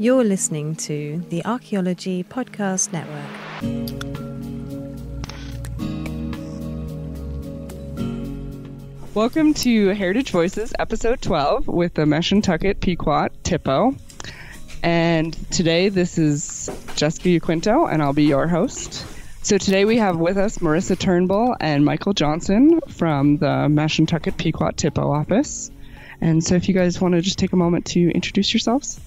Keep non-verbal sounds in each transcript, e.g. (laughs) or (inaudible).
You're listening to the Archaeology Podcast Network. Welcome to Heritage Voices, episode 12, with the Mashantucket Pequot THPO. And today, this is Jessica Yaquinto, and I'll be your host. So today we have with us Marissa Turnbull and Michael Johnson from the Mashantucket Pequot THPO office. And so if you guys want to just take a moment to introduce yourselves.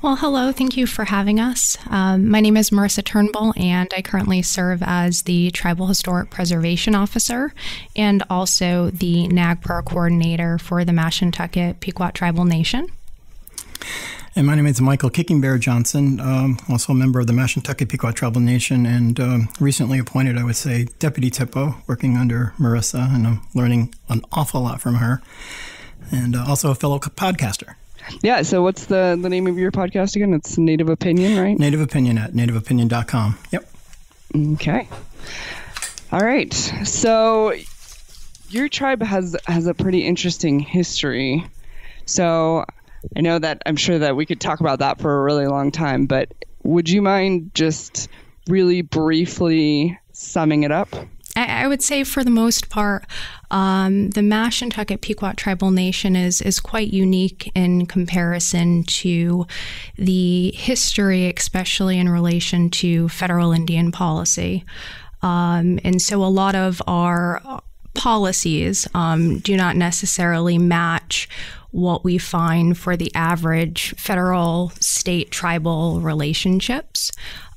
Well, hello. Thank you for having us. Um, my name is Marissa Turnbull, and I currently serve as the Tribal Historic Preservation Officer and also the NAGPRA Coordinator for the Mashantucket Pequot Tribal Nation. And my name is Michael Kicking Bear Johnson, um, also a member of the Mashantucket Pequot Tribal Nation, and um, recently appointed, I would say, Deputy THPO, working under Marissa, and I'm learning an awful lot from her, and uh, also a fellow podcaster. Yeah. So what's the the name of your podcast again? It's Native Opinion, right? Native Opinion at nativeopinion.com. Yep. Okay. All right. So your tribe has has a pretty interesting history. So I know that I'm sure that we could talk about that for a really long time, but would you mind just really briefly summing it up? I, would say, for the most part, um, the Mashantucket Pequot Tribal Nation is is quite unique in comparison to the history, especially in relation to federal Indian policy. Um, and so, a lot of our policies um, do not necessarily match what we find for the average federal state tribal relationships.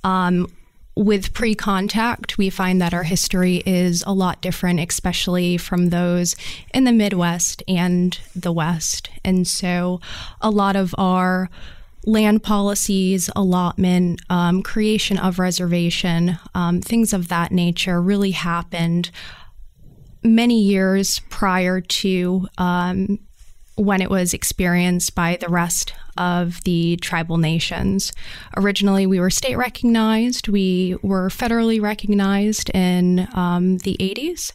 Um, with pre contact, we find that our history is a lot different, especially from those in the Midwest and the West. And so a lot of our land policies, allotment, um, creation of reservation, um, things of that nature really happened many years prior to um, when it was experienced by the rest of the tribal nations. Originally, we were state recognized, we were federally recognized in um, the 80s.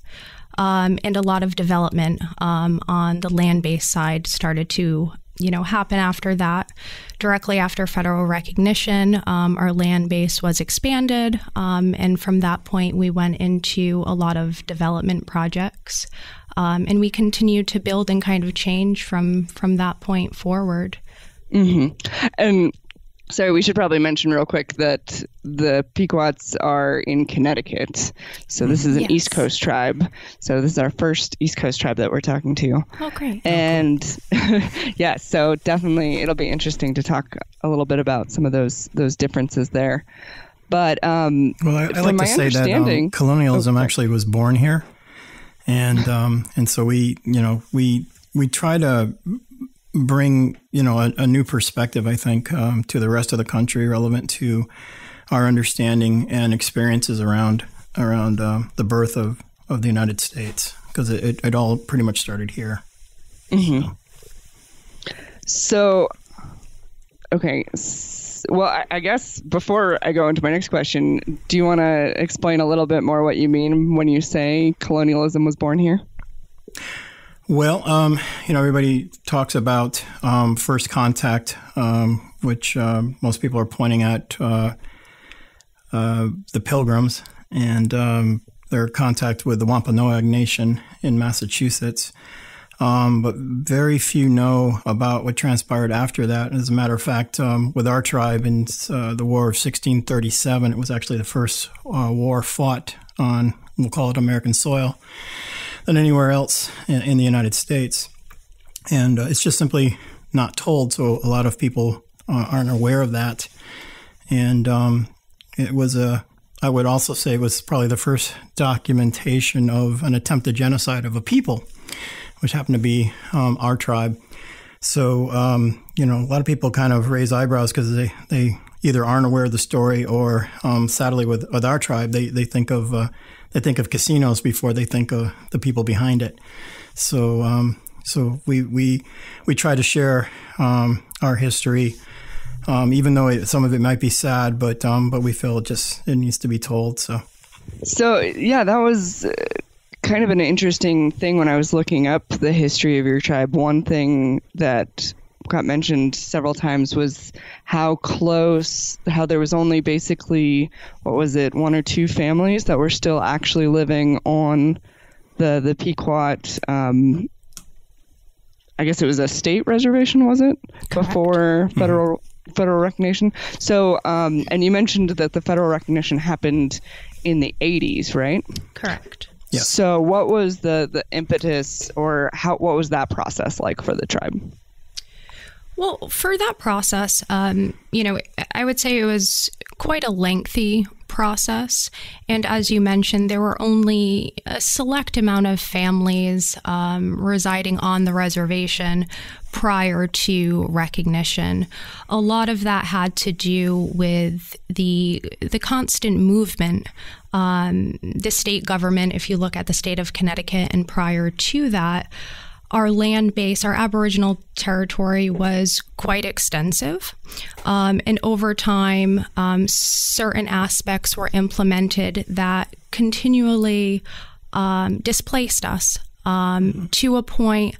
Um, and a lot of development um, on the land based side started to you know happen after that directly after federal recognition um, our land base was expanded um, and from that point we went into a lot of development projects um, and we continue to build and kind of change from from that point forward. Mm-hmm. And so we should probably mention real quick that the Pequots are in Connecticut. So this is an yes. East Coast tribe. So this is our first East Coast tribe that we're talking to. Oh, great. And (laughs) yeah, so definitely it'll be interesting to talk a little bit about some of those those differences there. But um, well, I, I like to say that um, colonialism oh, actually was born here and um, and so we you know we we try to bring you know a, a new perspective I think um, to the rest of the country relevant to our understanding and experiences around around um, the birth of, of the United States because it, it, it, all pretty much started here. Mm-hmm. So, so okay. Well, I, I guess before I go into my next question, do you want to explain a little bit more what you mean when you say colonialism was born here? Well, um, you know, everybody talks about um, first contact, um, which uh, most people are pointing at uh, uh, the Pilgrims and um, their contact with the Wampanoag Nation in Massachusetts. Um, but very few know about what transpired after that. As a matter of fact, um, with our tribe in uh, the War of 1637, it was actually the first uh, war fought on, we'll call it American soil, than anywhere else in, in the United States. And uh, it's just simply not told, so a lot of people uh, aren't aware of that. And um, it was a I would also say it was probably the first documentation of an attempted genocide of a people which happened to be um, our tribe. So, um, you know, a lot of people kind of raise eyebrows because they, they either aren't aware of the story or, um, sadly, with, with our tribe, they, they think of uh, they think of casinos before they think of the people behind it. So, um, so we we we try to share um, our history, um, even though it, some of it might be sad, but but we feel it just it needs to be told. So. So yeah, that was kind of an interesting thing when I was looking up the history of your tribe. One thing that got mentioned several times was how close, how there was only basically, what was it, one or two families that were still actually living on the the Pequot. Um, I guess it was a state reservation, was it, Correct. before federal federal recognition? So, um, and you mentioned that the federal recognition happened in the 80s, right? Correct. Yes. So, what was the the impetus, or how what was that process like for the tribe? Well, for that process, um, you know, I would say it was quite a lengthy process. And as you mentioned, there were only a select amount of families um, residing on the reservation prior to recognition. A lot of that had to do with the the constant movement. Um, the state government, if you look at the state of Connecticut, and prior to that our land base, our Aboriginal territory was quite extensive. Um, and over time, um, certain aspects were implemented that continually um, displaced us um, to a point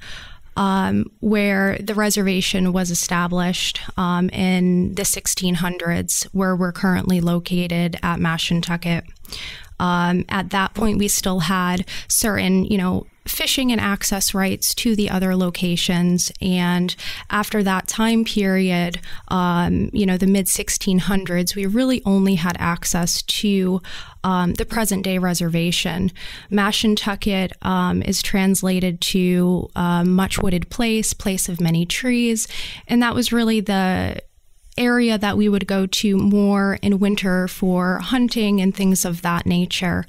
um, where the reservation was established um, in the 1600s, where we're currently located at Mashantucket. Um, at that point, we still had certain, you know, fishing and access rights to the other locations. And after that time period, um, you know, the mid 1600s, we really only had access to um, the present day reservation. Mashantucket um, is translated to uh, much wooded place, place of many trees. And that was really the area that we would go to more in winter for hunting and things of that nature.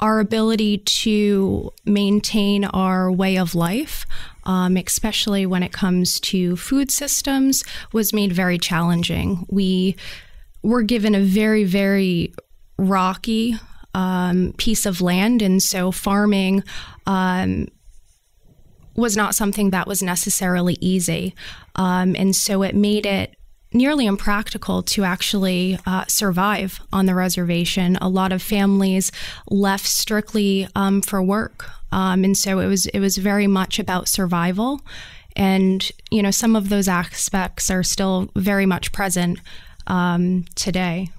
Our ability to maintain our way of life, um, especially when it comes to food systems, was made very challenging. We were given a very, very rocky um, piece of land, and so farming um, was not something that was necessarily easy. Um, and so it made it nearly impractical to actually uh, survive on the reservation. A lot of families left strictly um, for work, um, and so it was it was very much about survival. And you know, some of those aspects are still very much present um, today.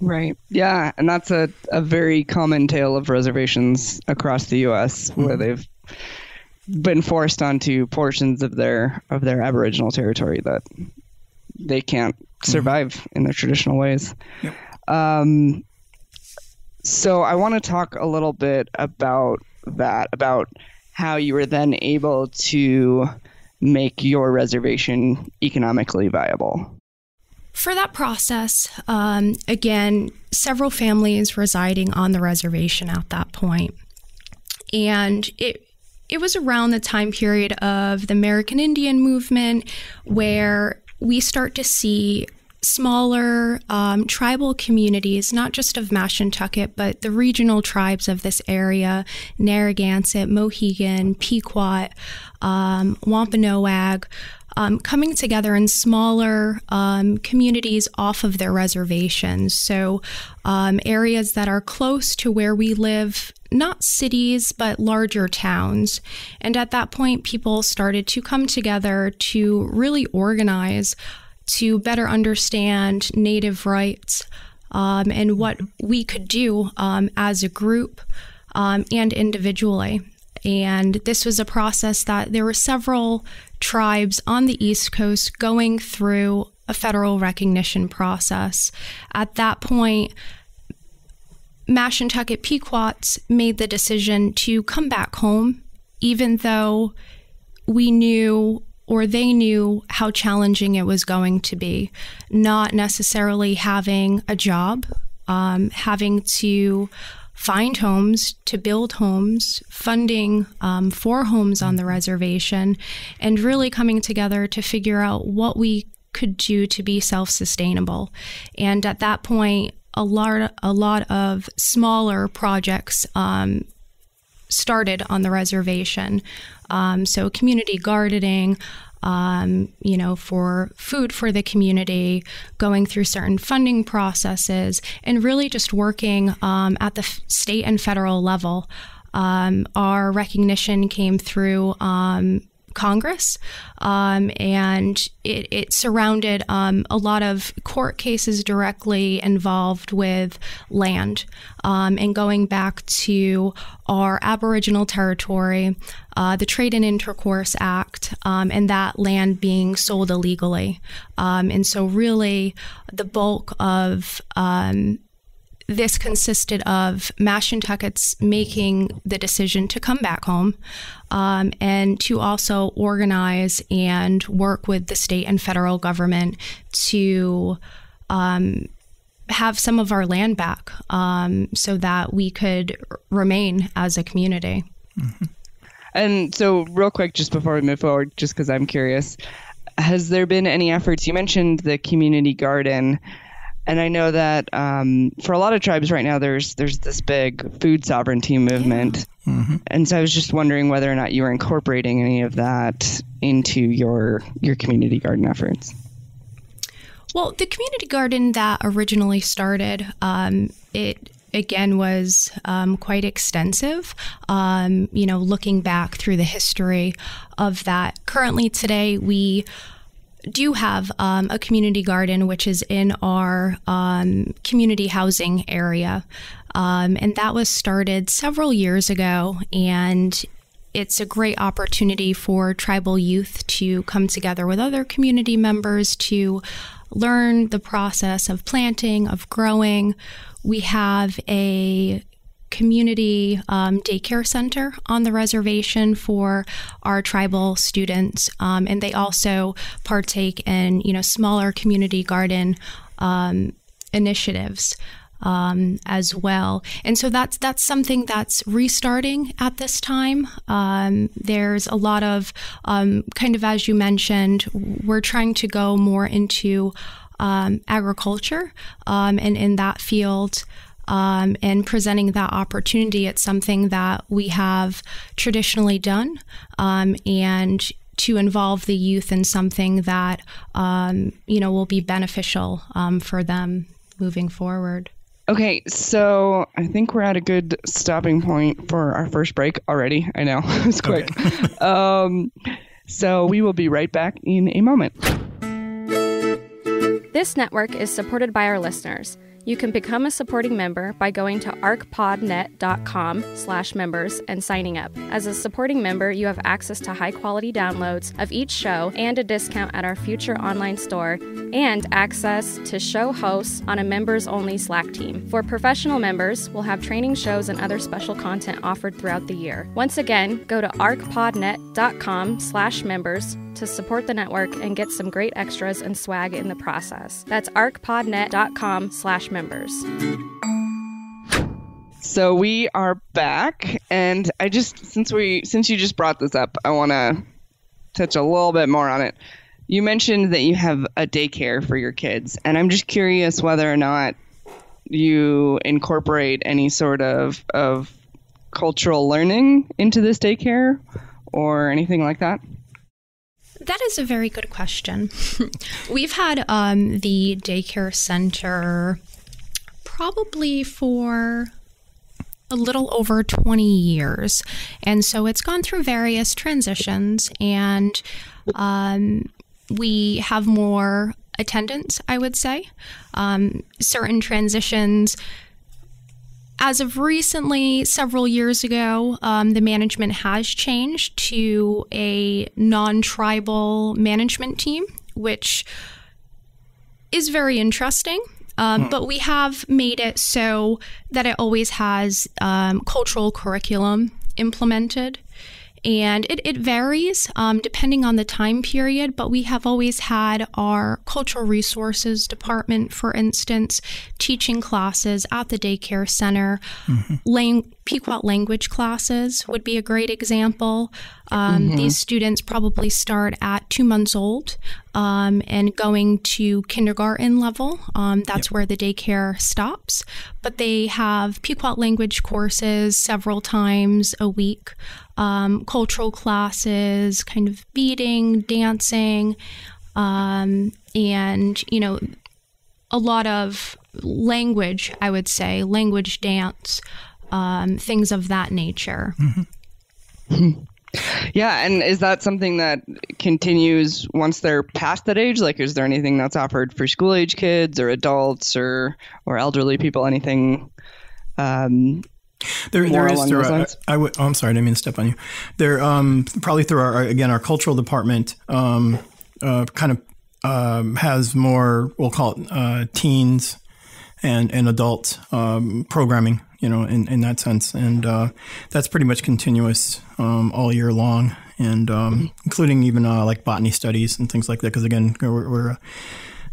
Right. Yeah, and that's a, a very common tale of reservations across the U.S. where they've been forced onto portions of their of their Aboriginal territory that they can't survive in their traditional ways. Yep. Um, so I want to talk a little bit about that, about how you were then able to make your reservation economically viable. For that process, um, again, several families residing on the reservation at that point, and it it was around the time period of the American Indian movement where we start to see smaller um, tribal communities, not just of Mashantucket, but the regional tribes of this area Narragansett, Mohegan, Pequot, um, Wampanoag. Um, coming together in smaller um, communities off of their reservations. So, um, areas that are close to where we live, not cities, but larger towns. And at that point, people started to come together to really organize to better understand Native rights um, and what we could do um, as a group um, and individually. And this was a process that there were several tribes on the East Coast going through a federal recognition process. At that point, Mashantucket Pequots made the decision to come back home, even though we knew or they knew how challenging it was going to be, not necessarily having a job, um, having to find homes, to build homes, funding um, for homes on the reservation, and really coming together to figure out what we could do to be self-sustainable. And at that point, a lot, a lot of smaller projects um, started on the reservation. Um, so community gardening, um, you know, for food for the community, going through certain funding processes, and really just working um, at the state and federal level. Um, our recognition came through um, Congress, um, and it, it surrounded um, a lot of court cases directly involved with land. Um, and going back to our Aboriginal territory, uh, the Trade and Intercourse Act, um, and that land being sold illegally. Um, and so, really, the bulk of um, this consisted of Mashantuckets making the decision to come back home um, and to also organize and work with the state and federal government to um, have some of our land back um, so that we could remain as a community. Mm-hmm. And so, real quick, just before we move forward, just because I'm curious, has there been any efforts? You mentioned the community garden and I know that um, for a lot of tribes right now, there's there's this big food sovereignty movement, yeah. mm-hmm. and so I was just wondering whether or not you were incorporating any of that into your your community garden efforts. Well, the community garden that originally started, um, it again was um, quite extensive. Um, you know, looking back through the history of that. Currently, today we do have um, a community garden, which is in our um, community housing area. Um, and that was started several years ago. And it's a great opportunity for tribal youth to come together with other community members to learn the process of planting, of growing. We have a community um, daycare center on the reservation for our tribal students, um, and they also partake in you know smaller community garden um, initiatives. Um, as well. And so that's that's something that's restarting at this time. Um, there's a lot of um, kind of as you mentioned, we're trying to go more into agriculture, and in that field um, and presenting that opportunity. It's something that we have traditionally done, um, and to involve the youth in something that um, you know will be beneficial um, for them moving forward. Okay, so I think we're at a good stopping point for our first break already. I know (laughs) it's quick. Okay. um, so we will be right back in a moment. This network is supported by our listeners. You can become a supporting member by going to archpodnet.com slash members and signing up. As a supporting member, you have access to high-quality downloads of each show and a discount at our future online store and access to show hosts on a members-only Slack team. For professional members, we'll have training shows and other special content offered throughout the year. Once again, go to archpodnet.com slash members to support the network and get some great extras and swag in the process. That's archpodnet.com slash members. So we are back and I just since we since you just brought this up, I want to touch a little bit more on it. You mentioned that you have a daycare for your kids and I'm just curious whether or not you incorporate any sort of of cultural learning into this daycare or anything like that? That is a very good question. (laughs) We've had um, the daycare center probably for a little over 20 years. And so it's gone through various transitions, and um, we have more attendance, I would say. Um, certain transitions as of recently, several years ago, um, the management has changed to a non tribal management team, which is very interesting. Um, hmm. But we have made it so that it always has um, cultural curriculum implemented and it, it varies um, depending on the time period, but we have always had our cultural resources department, for instance, teaching classes at the daycare center. Mm-hmm. Lang- Pequot language classes would be a great example. Um, mm-hmm. These students probably start at two months old um, and going to kindergarten level. Um, that's yep. where the daycare stops. But they have Pequot language courses several times a week, um, cultural classes, kind of beading, dancing, um, and, you know, a lot of language, I would say, language dance, um, things of that nature. Mm-hmm. (laughs) Yeah, and is that something that continues once they're past that age? Like, is there anything that's offered for school age kids or adults or or elderly people? Anything? Um, there, there is through. Our, I, I would. Oh, I'm sorry, I didn't mean to step on you. There, um, probably through our again our cultural department, um, uh, kind of um, has more. We'll call it uh, teens and and adult um, programming you know, in, in that sense. And uh, that's pretty much continuous um, all year long, and um, mm-hmm. including even uh, like botany studies and things like that. Because again, we're, we're a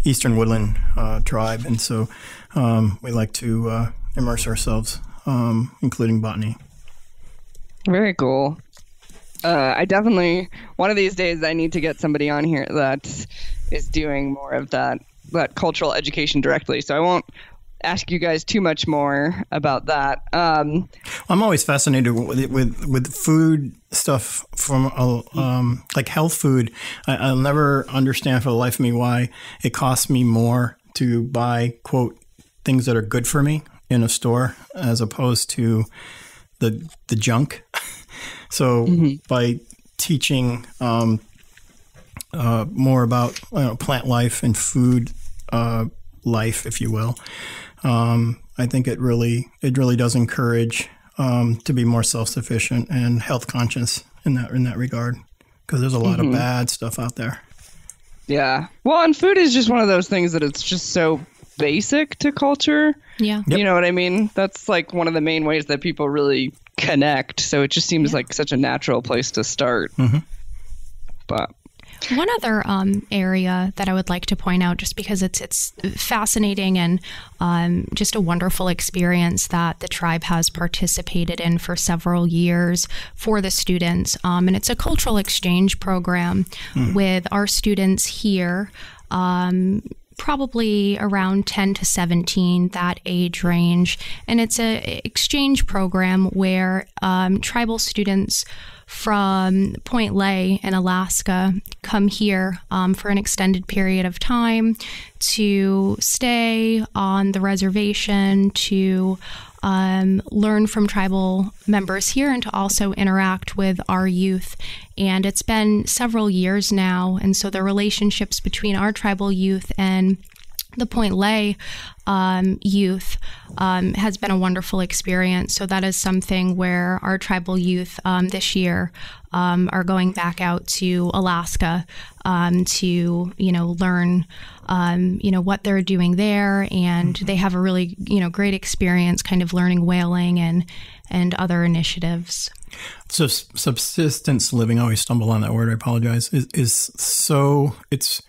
Eastern Woodland uh, tribe, and so um, we like to uh, immerse ourselves, um, including botany. Very cool. Uh, I definitely one of these days I need to get somebody on here that is doing more of that that cultural education directly. So I won't ask you guys too much more about that. Um, I'm always fascinated with with, with food stuff from uh, um, like health food. I, will never understand for the life of me why it costs me more to buy quote things that are good for me in a store as opposed to the the junk. (laughs) so mm-hmm. by teaching um, uh, more about you know, plant life and food uh, life, if you will, um, I think it really it really does encourage um, to be more self sufficient and health conscious in that in that regard because there's a lot mm-hmm. of bad stuff out there. Yeah, well, and food is just one of those things that it's just so basic to culture. Yeah, yep. you know what I mean. That's like one of the main ways that people really connect. So it just seems yeah. like such a natural place to start. Mm-hmm. But one other um, area that I would like to point out, just because it's it's fascinating and um, just a wonderful experience that the tribe has participated in for several years for the students, um, and it's a cultural exchange program mm. with our students here. Um, probably around 10 to 17 that age range and it's a exchange program where um, tribal students from Point Lay in Alaska come here um, for an extended period of time to stay on the reservation, to um, learn from tribal members here, and to also interact with our youth. And it's been several years now, and so the relationships between our tribal youth and the Point Lay um, youth um, has been a wonderful experience. So that is something where our tribal youth um, this year um, are going back out to Alaska um, to you know learn um, you know what they're doing there, and they have a really you know great experience, kind of learning whaling and and other initiatives. So subsistence living, I always stumble on that word. I apologize. Is, is so it's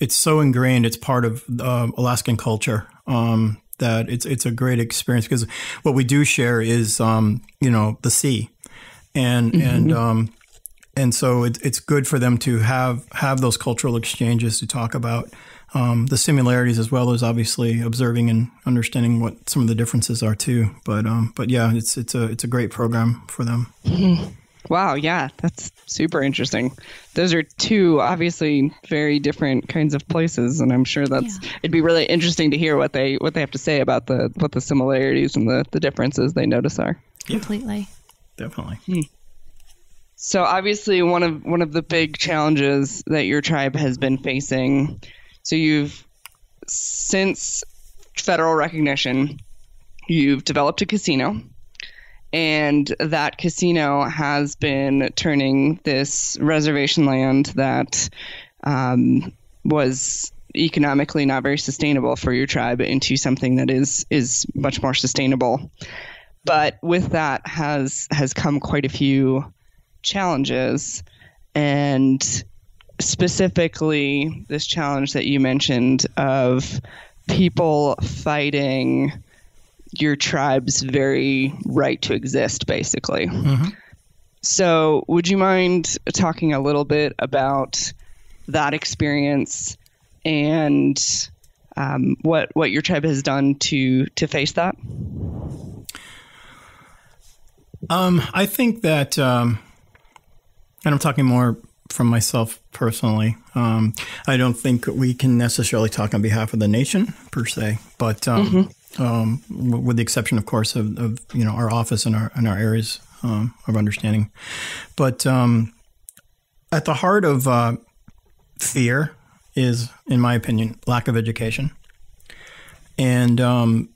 it's so ingrained. It's part of uh, Alaskan culture um, that it's it's a great experience because what we do share is um, you know the sea, and mm-hmm. and um, and so it, it's good for them to have have those cultural exchanges to talk about um, the similarities as well as obviously observing and understanding what some of the differences are too. But um, but yeah, it's it's a it's a great program for them. Mm-hmm. Wow, yeah, that's super interesting. Those are two obviously very different kinds of places, and I'm sure that's yeah. it'd be really interesting to hear what they what they have to say about the what the similarities and the the differences they notice are. Completely, definitely. Hmm. So obviously, one of one of the big challenges that your tribe has been facing. So you've since federal recognition, you've developed a casino and that casino has been turning this reservation land that um, was economically not very sustainable for your tribe into something that is is much more sustainable. But with that has has come quite a few challenges, and specifically this challenge that you mentioned of people fighting your tribe's very right to exist, basically. Mm-hmm. So, would you mind talking a little bit about that experience and um, what what your tribe has done to to face that? Um, I think that, um, and I'm talking more from myself personally. Um, I don't think we can necessarily talk on behalf of the nation per se, but um, mm-hmm um, with the exception, of course, of, of, you know our office and our and our areas um, of understanding. But um, at the heart of uh, fear is, in my opinion, lack of education, and um,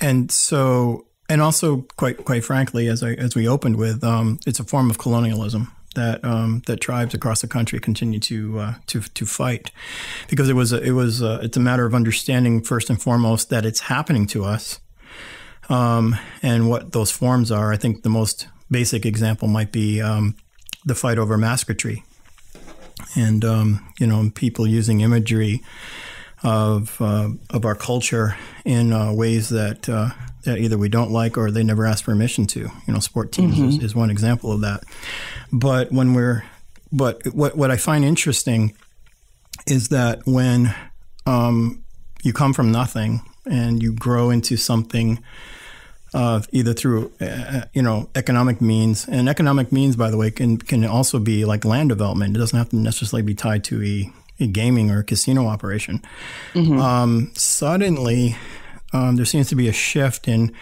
and so and also quite quite frankly, as I as we opened with, um, it's a form of colonialism that um, that tribes across the country continue to uh, to to fight because it was a, it was a, it's a matter of understanding first and foremost that it's happening to us um, and what those forms are. I think the most basic example might be um, the fight over Tree, and um, you know people using imagery of uh, of our culture in uh, ways that uh, that either we don't like or they never ask permission to. You know, sport teams mm-hmm. is, is, one example of that. But when we're, but what what I find interesting is that when um, you come from nothing and you grow into something. Uh, either through uh, you know economic means, and economic means, by the way, can can also be like land development. It doesn't have to necessarily be tied to a, a gaming or a casino operation. Mm-hmm. Um, suddenly, um, there seems to be a shift in,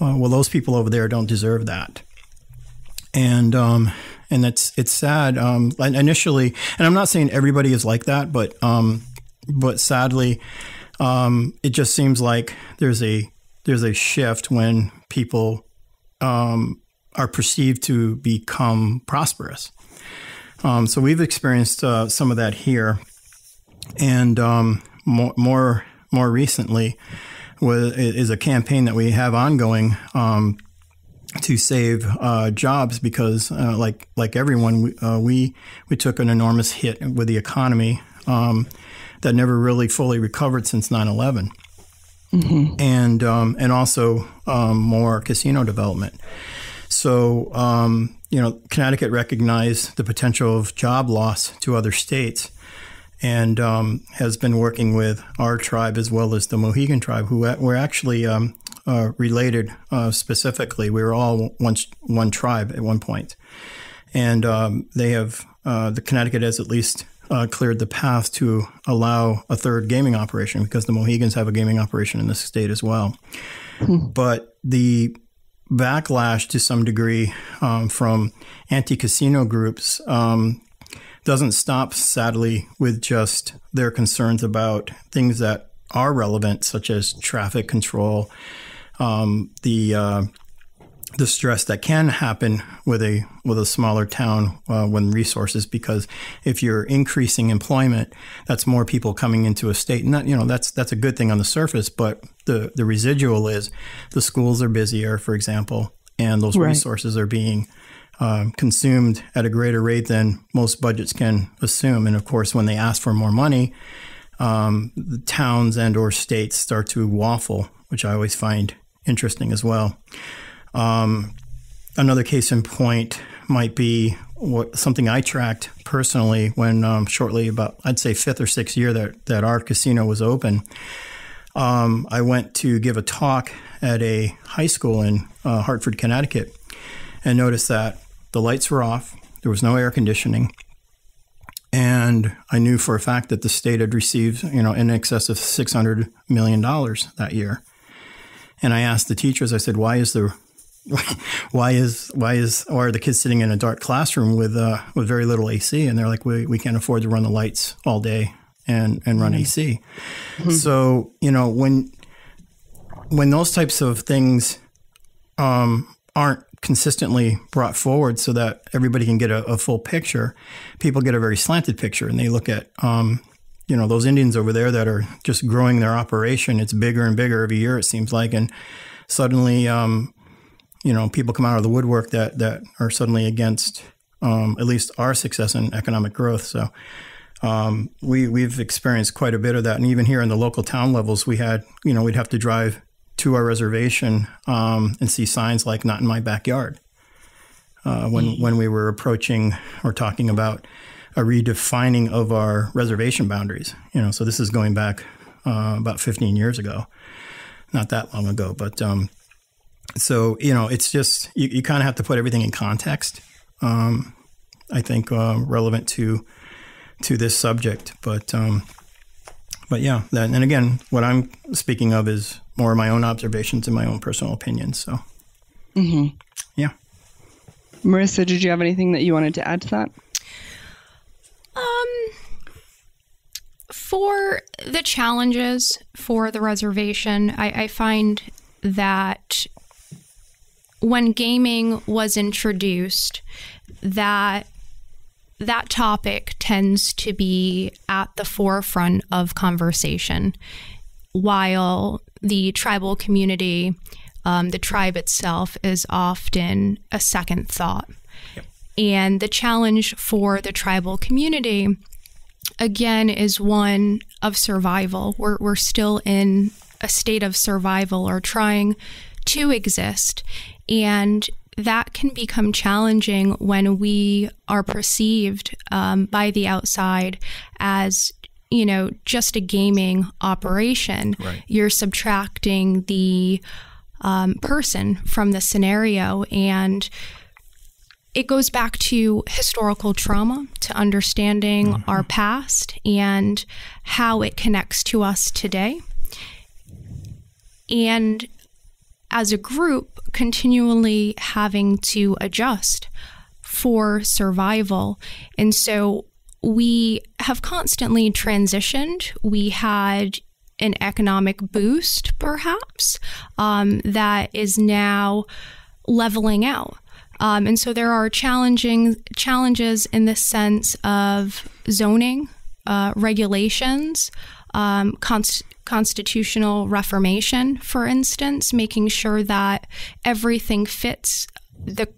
uh, well, those people over there don't deserve that. And um, and it's it's sad. Um, initially, and I'm not saying everybody is like that, but um, but sadly, um, it just seems like there's a there's a shift when people um, are perceived to become prosperous. So we've experienced uh, some of that here, and more more more recently, was, is a campaign that we have ongoing um, to save uh, jobs because, uh, like like everyone, we, uh, we, we took an enormous hit with the economy um, that never really fully recovered since 9/11, mm-hmm. and um, and also um, more casino development. So um, you know, Connecticut recognized the potential of job loss to other states and um, has been working with our tribe as well as the Mohegan tribe, who were actually um, uh, related uh, specifically. We were all one, one tribe at one point. And um, they have, uh, the Connecticut has at least uh, cleared the path to allow a third gaming operation because the Mohegans have a gaming operation in the state as well. Hmm. But the backlash to some degree um, from anti casino groups um, doesn't stop, sadly, with just their concerns about things that are relevant, such as traffic control, um, the uh, the stress that can happen with a with a smaller town uh, when resources because if you're increasing employment that's more people coming into a state and that you know that's that's a good thing on the surface but the the residual is the schools are busier for example and those right. resources are being uh, consumed at a greater rate than most budgets can assume. And of course, when they ask for more money, um, the towns and or states start to waffle, which I always find interesting as well. Um, another case in point might be what something I tracked personally when um, shortly about I'd say fifth or sixth year that that our casino was open. Um, I went to give a talk at a high school in uh, Hartford, Connecticut, and noticed that the lights were off. There was no air conditioning. And I knew for a fact that the state had received, you know, in excess of $600 million that year. And I asked the teachers, I said, why is there, (laughs) why is, why is, why are the kids sitting in a dark classroom with, uh, with very little AC? And they're like, we, we can't afford to run the lights all day and, and run mm-hmm. AC. Mm-hmm. So, you know, when, when those types of things um, aren't consistently brought forward so that everybody can get a, a, full picture, people get a very slanted picture and they look at, um, you know, those Indians over there that are just growing their operation. It's bigger and bigger every year, it seems like. And suddenly, um, you know, people come out of the woodwork that, that are suddenly against um, at least our success in economic growth. So, um, we, we've experienced quite a bit of that. And even here in the local town levels, we had, you know, we'd have to drive to our reservation um, and see signs like "Not in my backyard." Uh, when mm. when we were approaching or talking about a redefining of our reservation boundaries, you know, so this is going back uh, about 15 years ago, not that long ago, but um, so you know, it's just you, you kind of have to put everything in context. Um, I think uh, relevant to to this subject, but um, but yeah, that, and again, what I'm speaking of is more of my own observations and my own personal opinions. So, mm-hmm. yeah. Marissa, did you have anything that you wanted to add to that? Um, for the challenges for the reservation, I, I find that when gaming was introduced, that that topic tends to be at the forefront of conversation, while the tribal community, um, the tribe itself, is often a second thought. Yep. And the challenge for the tribal community, again, is one of survival. We're, we're still in a state of survival or trying to exist. And that can become challenging when we are perceived um, by the outside as you know just a gaming operation right. you're subtracting the um, person from the scenario and it goes back to historical trauma to understanding mm-hmm. our past and how it connects to us today and as a group, continually having to adjust for survival. And so we have constantly transitioned. We had an economic boost, perhaps, um, that is now leveling out. Um, and so there are challenging challenges in the sense of zoning, uh, regulations, um, const- constitutional reformation, for instance, making sure that everything fits the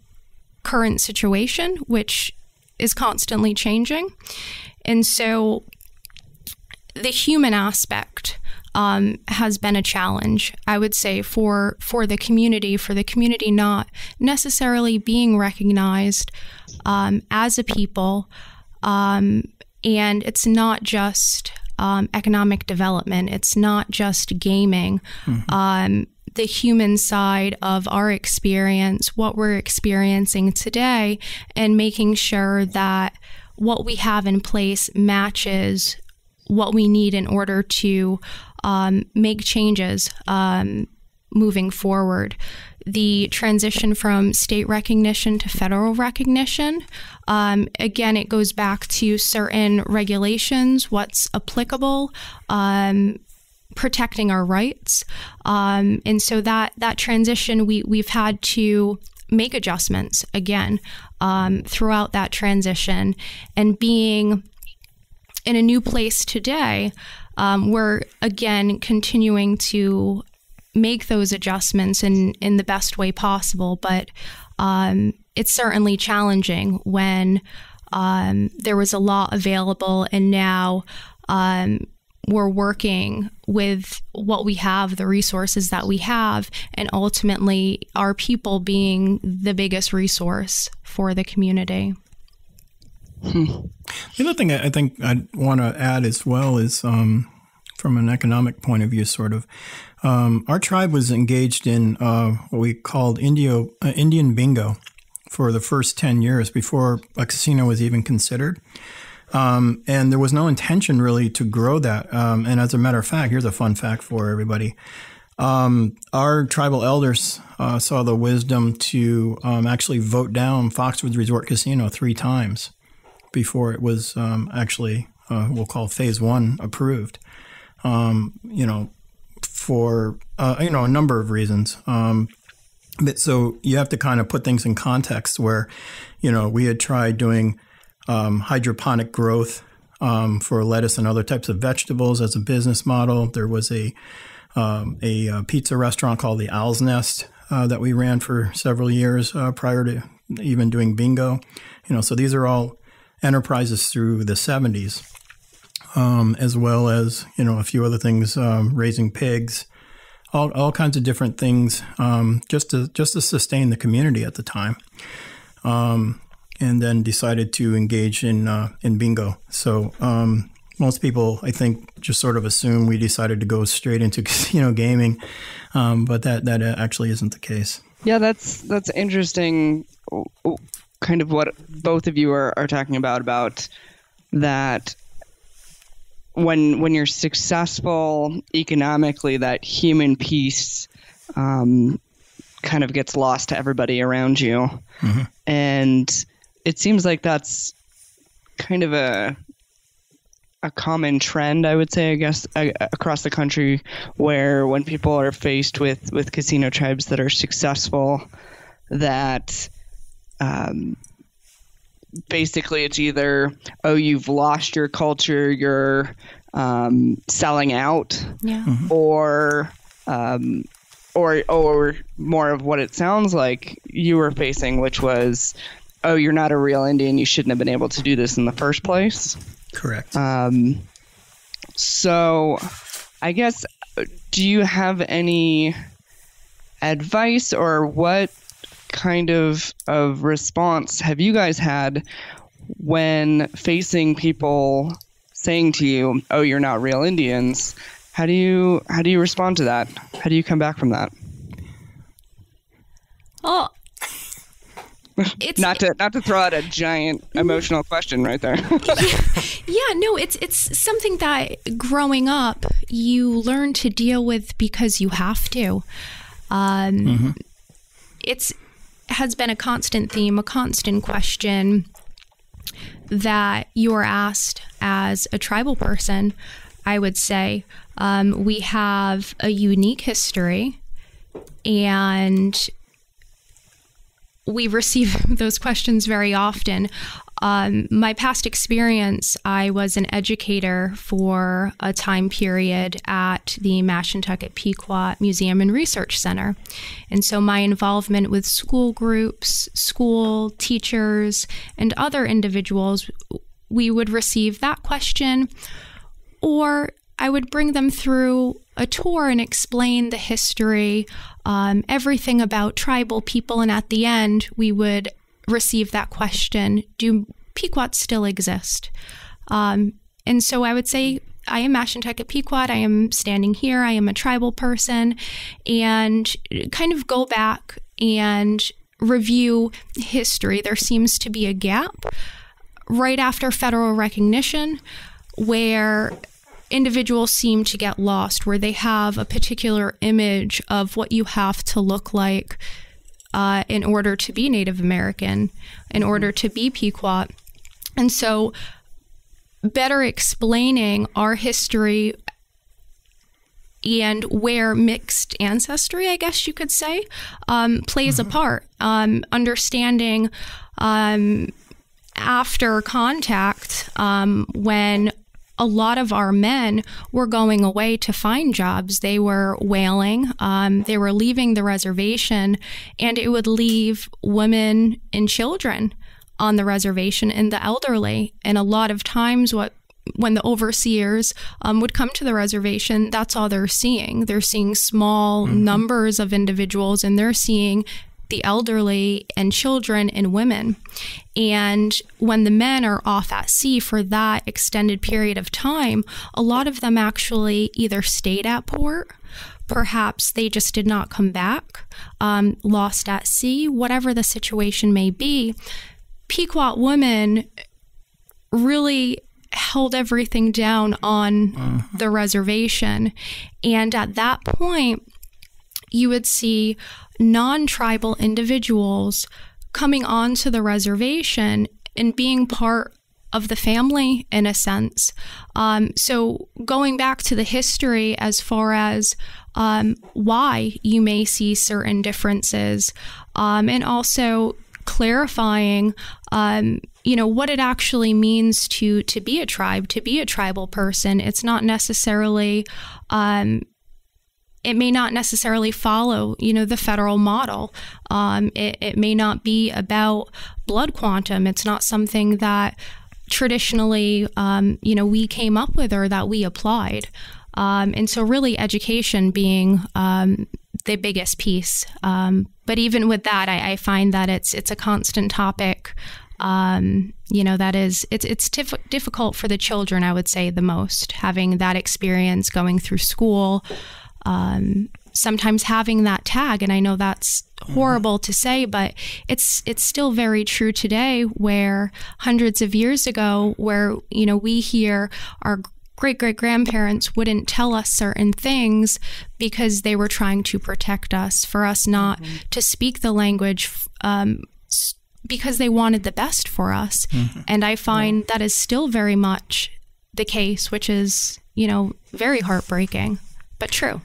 current situation, which is constantly changing. And so the human aspect um, has been a challenge, I would say, for for the community, for the community not necessarily being recognized um, as a people, um, and it's not just um, economic development. It's not just gaming. Mm-hmm. The human side of our experience, what we're experiencing today, and making sure that what we have in place matches what we need in order to um, make changes um, moving forward the transition from state recognition to federal recognition. Um, again, it goes back to certain regulations, what's applicable. Um, protecting our rights, um, and so that that transition we we've had to make adjustments again um, throughout that transition, and being in a new place today, um, we're again continuing to make those adjustments in in the best way possible. But um, it's certainly challenging when um, there was a law available, and now um, we're working with what we have, the resources that we have, and ultimately our people being the biggest resource for the community. Hmm. The other thing I think I want to add as well is um, from an economic point of view, sort of, um, our tribe was engaged in uh, what we called Indio, uh, Indian bingo for the first 10 years before a casino was even considered. Um, and there was no intention really to grow that. Um, and as a matter of fact, here's a fun fact for everybody. Um, our tribal elders uh, saw the wisdom to um, actually vote down Foxwoods Resort Casino three times before it was um, actually, uh, we'll call phase one approved. Um, you know, for uh, you know a number of reasons. Um, but so you have to kind of put things in context where, you know, we had tried doing um, hydroponic growth um, for lettuce and other types of vegetables as a business model. There was a um, a, uh, pizza restaurant called the Owl's Nest uh, that we ran for several years uh, prior to even doing bingo. You know, so these are all enterprises through the 70s um, as well as you know a few other things, um, raising pigs, all, all kinds of different things, um, just to just to sustain the community at the time. And then decided to engage in uh, in bingo. So um, most people, I think, just sort of assume we decided to go straight into (laughs) casino gaming, um, but that that actually isn't the case. Yeah, that's that's interesting. Kind of what both of you are, are talking about about that when when you're successful economically, that human piece um, kind of gets lost to everybody around you. Mm-hmm. And it seems like that's kind of a a common trend, I would say, I guess, a- across the country, where when people are faced with with casino tribes that are successful, that um, basically it's either oh you've lost your culture, you're um, selling out, Yeah. or um, or or more of what it sounds like you were facing, which was oh you're not a real Indian, you shouldn't have been able to do this in the first place. Correct. Um, so, I guess, do you have any advice or what kind of of response have you guys had when facing people saying to you, "Oh, you're not real Indians"? How do you how do you respond to that? How do you come back from that? Well, it's Not to not to throw out a (laughs) giant emotional question right there. (laughs) Yeah, no, it's it's something that growing up you learn to deal with because you have to. Um, It's has been a constant theme, a constant question that you are asked as a tribal person. I would say um, we have a unique history, and we receive (laughs) those questions very often. Um, my past experience, I was an educator for a time period at the Mashantucket Pequot Museum and Research Center. And so my involvement with school groups, school teachers, and other individuals, we would receive that question, or I would bring them through a tour and explain the history, um, everything about tribal people. And at the end, we would receive that question Do Pequots still exist? Um, and so I would say, I am Mashantucket Pequot. I am standing here. I am a tribal person. And kind of go back and review history. There seems to be a gap right after federal recognition where individuals seem to get lost, where they have a particular image of what you have to look like uh, in order to be Native American, in order to be Pequot. And so, better explaining our history and where mixed ancestry, I guess you could say, um, plays a part. Um, understanding um, after contact, um, when a lot of our men were going away to find jobs. They were whaling, um, they were leaving the reservation, and it would leave women and children on the reservation and the elderly. And a lot of times, what when the overseers um, would come to the reservation, that's all they're seeing. They're seeing small numbers of individuals and they're seeing the elderly and children and women. And when the men are off at sea for that extended period of time, a lot of them actually either stayed at port. Perhaps they just did not come back, um, lost at sea, whatever the situation may be. Pequot women really held everything down on the reservation. And at that point, you would see non tribal individuals coming onto the reservation and being part of the family in a sense. Um, so, going back to the history as far as um, why you may see certain differences, um, and also clarifying, um, you know, what it actually means to to be a tribe, to be a tribal person. It's not necessarily um, it may not necessarily follow, you know, the federal model. Um, it, it may not be about blood quantum. It's not something that traditionally, um, you know, we came up with or that we applied. Um, and so, really, education being um, the biggest piece. Um, but even with that, I, I, find that it's it's a constant topic. Um, you know, that is it's it's tif- difficult for the children. I would say the most having that experience going through school um, sometimes having that tag and i know that's horrible to say but it's it's still very true today where hundreds of years ago where you know we hear our great great grandparents wouldn't tell us certain things because they were trying to protect us, for us not mm-hmm. to speak the language um, because they wanted the best for us. Mm-hmm. And I find yeah. that is still very much the case, which is, you know, very heartbreaking, but true.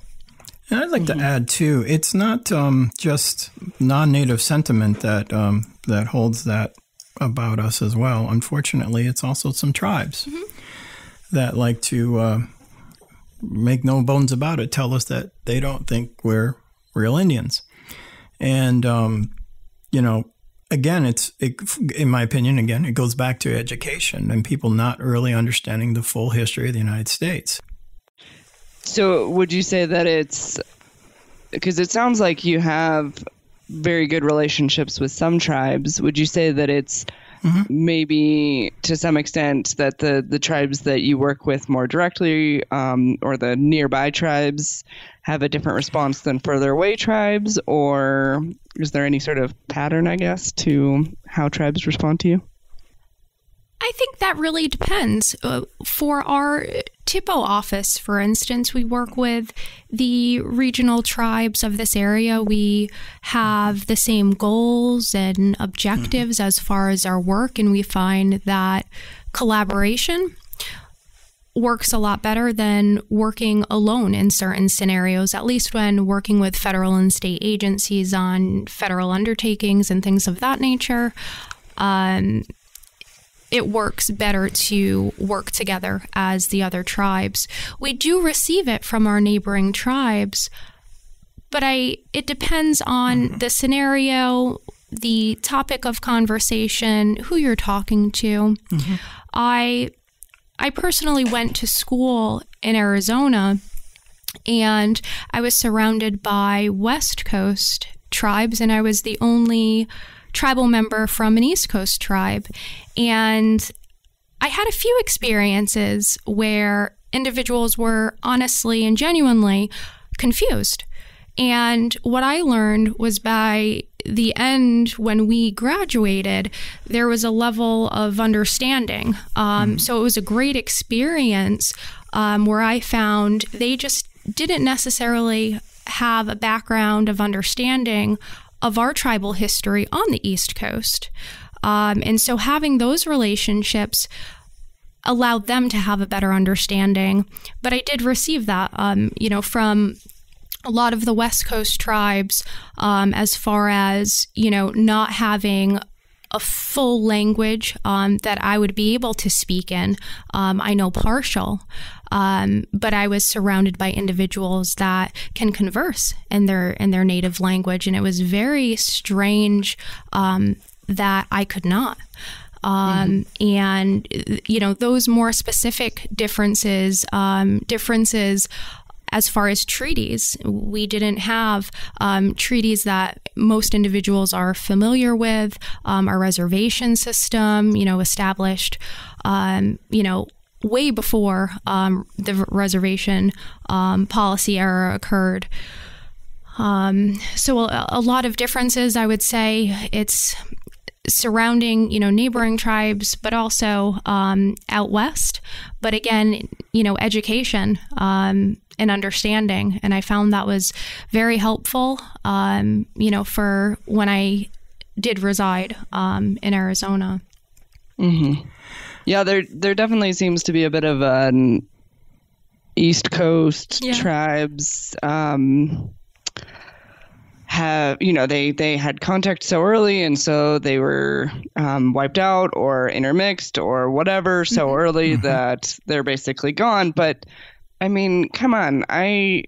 And I'd like mm-hmm. to add too, it's not um, just non-native sentiment that um, that holds that about us as well. Unfortunately, it's also some tribes mm-hmm. that like to uh, make no bones about it, tell us that they don't think we're real Indians, and um, you know, again, it's it, in my opinion, again, it goes back to education and people not really understanding the full history of the United States. So, would you say that it's because it sounds like you have very good relationships with some tribes? Would you say that it's mm-hmm. maybe to some extent that the the tribes that you work with more directly, um, or the nearby tribes, have a different response than further away tribes, or is there any sort of pattern, I guess, to how tribes respond to you? I think that really depends. Uh, for our THPO office, for instance, we work with the regional tribes of this area. We have the same goals and objectives mm-hmm. as far as our work, and we find that collaboration works a lot better than working alone in certain scenarios, at least when working with federal and state agencies on federal undertakings and things of that nature. Um, it works better to work together as the other tribes. We do receive it from our neighboring tribes, but I it depends on mm-hmm. the scenario, the topic of conversation, who you're talking to. Mm-hmm. I I personally went to school in Arizona and I was surrounded by West Coast tribes and I was the only tribal member from an East Coast tribe. And I had a few experiences where individuals were honestly and genuinely confused. And what I learned was by the end, when we graduated, there was a level of understanding. Um, mm. So it was a great experience um, where I found they just didn't necessarily have a background of understanding of our tribal history on the East Coast. Um, and so having those relationships allowed them to have a better understanding. But I did receive that, um, you know, from a lot of the West Coast tribes, um, as far as, you know, not having a full language um, that I would be able to speak in. Um, I know partial, um, but I was surrounded by individuals that can converse in their in their native language, and it was very strange um, that I could not. Um, mm-hmm. And you know those more specific differences, um, differences as far as treaties, we didn't have um, treaties that most individuals are familiar with. Um, our reservation system, you know, established, um, you know, way before um, the reservation um, policy era occurred. Um, so a, a lot of differences, I would say. It's surrounding, you know, neighboring tribes, but also um, out west. But again, you know, education um, and understanding, and I found that was very helpful. Um, you know, for when I did reside in Arizona. Mm-hmm. Yeah, there there definitely seems to be a bit of an East Coast yeah. tribes. Um, have you know they they had contact so early and so they were um, wiped out or intermixed or whatever so mm-hmm. early mm-hmm. that they're basically gone but i mean come on i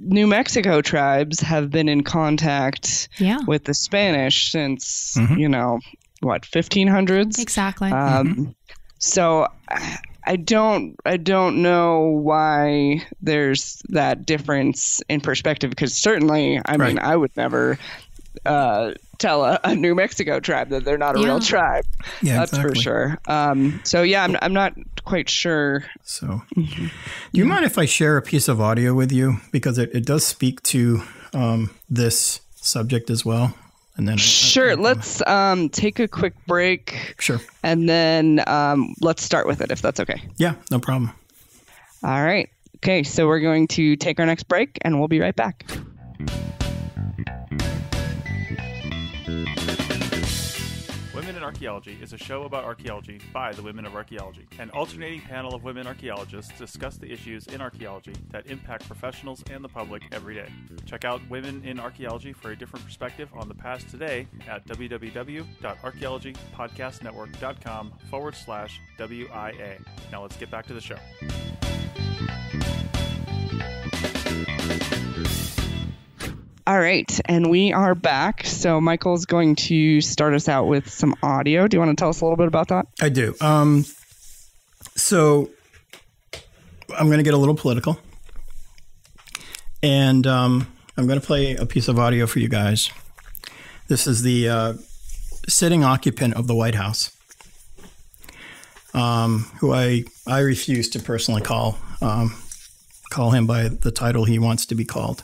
new mexico tribes have been in contact yeah. with the spanish since mm-hmm. you know what 1500s exactly um, mm-hmm. so I don't I don't know why there's that difference in perspective because certainly I right. mean I would never uh, tell a, a, New Mexico tribe that they're not a yeah. real tribe. Yeah, that's exactly. for sure. Um, so yeah, I'm I'm not quite sure. So, mm-hmm. do you mind if I share a piece of audio with you because it, it does speak to um, this subject as well? And then sure I, I, let's um, take a quick break. Sure. And then um, let's start with it if that's okay. Yeah no problem. All right. Okay, so we're going to take our next break and we'll be right back. Archaeology is a show about archaeology by the women of archaeology. An alternating panel of women archaeologists discuss the issues in archaeology that impact professionals and the public every day. Check out Women in Archaeology for a different perspective on the past today at www.archaeologypodcastnetwork.com forward slash WIA. Now let's get back to the show. All right, and we are back. So Michael's going to start us out with some audio. Do you want to tell us a little bit about that? I do. Um, so I'm going to get a little political, and um, I'm going to play a piece of audio for you guys. This is the uh, sitting occupant of the White House, um, who I I refuse to personally call um, call him by the title he wants to be called.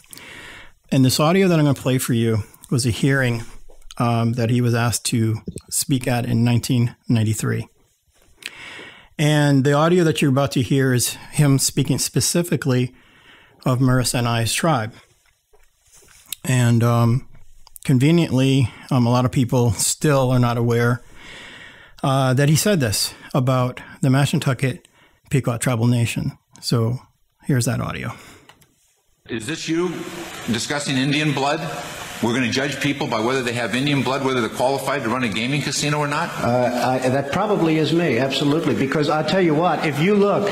And this audio that I'm going to play for you was a hearing um, that he was asked to speak at in 1993. And the audio that you're about to hear is him speaking specifically of Marissa and I's tribe. And um, conveniently, um, a lot of people still are not aware uh, that he said this about the Mashantucket Pequot Tribal Nation. So here's that audio. Is this you discussing Indian blood? We're going to judge people by whether they have Indian blood, whether they're qualified to run a gaming casino or not? Uh, I, that probably is me, absolutely. Because I tell you what, if you look,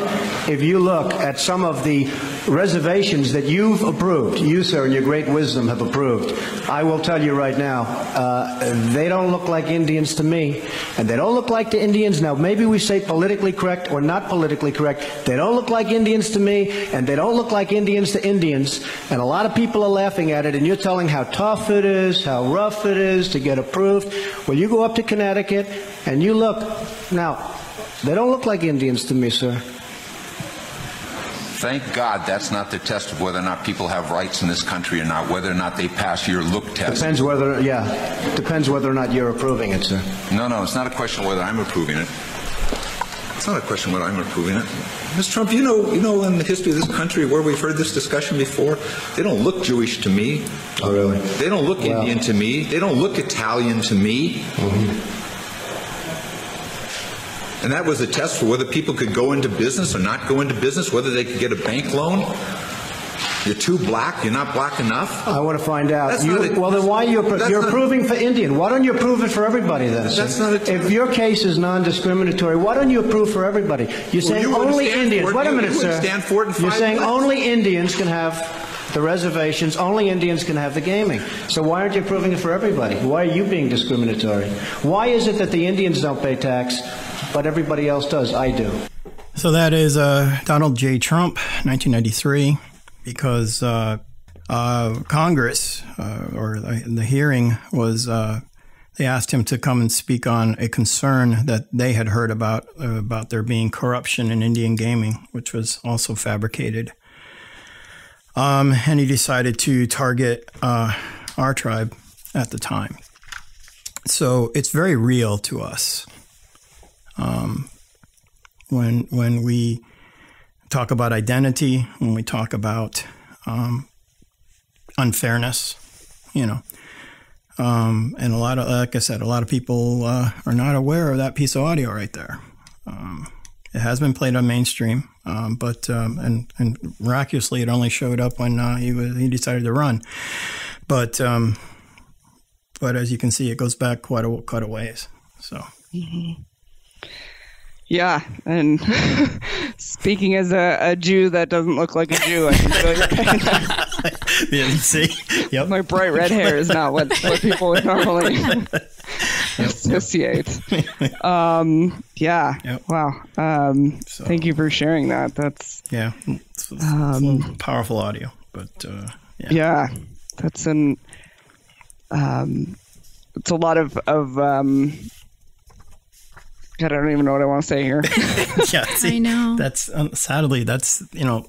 if you look at some of the reservations that you've approved, you, sir, in your great wisdom have approved, I will tell you right now, uh, they don't look like Indians to me, and they don't look like the Indians. Now, maybe we say politically correct or not politically correct. They don't look like Indians to me, and they don't look like Indians to Indians. And a lot of people are laughing at it, and you're telling how tough it is, how rough it is to get approved. Well, you go up to Connecticut and you look. Now, they don't look like Indians to me, sir. Thank God that's not the test of whether or not people have rights in this country or not, whether or not they pass your look test. Depends whether, yeah, depends whether or not you're approving it, sir. No, no, it's not a question of whether I'm approving it. It's not a question whether I'm approving it. Mr. Trump, you know, you know, in the history of this country where we've heard this discussion before, they don't look Jewish to me. Oh, really? They don't look Well- Indian to me. They don't look Italian to me. Mm-hmm. And that was a test for whether people could go into business or not go into business, whether they could get a bank loan. You're too black. You're not black enough. I want to find out. You- a- well, then why are you appro- that's you're not- approving for Indian? Why don't you approve it for everybody then? That's not a- if your case is non-discriminatory, why don't you approve for everybody? You're saying you only Indians. Wait a minute, you sir. stand for it in You're saying minutes. only Indians can have the reservations. Only Indians can have the gaming. So why aren't you approving it for everybody? Why are you being discriminatory? Why is it that the Indians don't pay tax, but everybody else does? I do. So that is uh, Donald J. Trump, 1993, because uh, uh, Congress uh, or the, hearing was uh, they asked him to come and speak on a concern that they had heard about uh, about there being corruption in Indian gaming, which was also fabricated. Um, and he decided to target our tribe at the time. So it's very real to us when when we talk about identity, when we talk about um, unfairness, you know, um, and a lot of like I said, a lot of people uh, are not aware of that piece of audio right there. Um, it has been played on mainstream, um, but um, and and miraculously, it only showed up when uh, he was he decided to run. But um, but as you can see, it goes back quite a quite a ways. So. Yeah, and (laughs) speaking as a, a Jew that doesn't look like a Jew, I can feel your pain. (laughs) Yeah, see, yep. My bright red hair is not what, what people would normally (laughs) associate. Um, yeah. Yep. Wow. Um, So- Thank you for sharing that. That's Yeah, it's, it's a little powerful audio, but uh, yeah. yeah. That's an um, it's a lot of of um. God, I don't even know what I want to say here. (laughs) yeah. See, I know. That's um, sadly that's you know,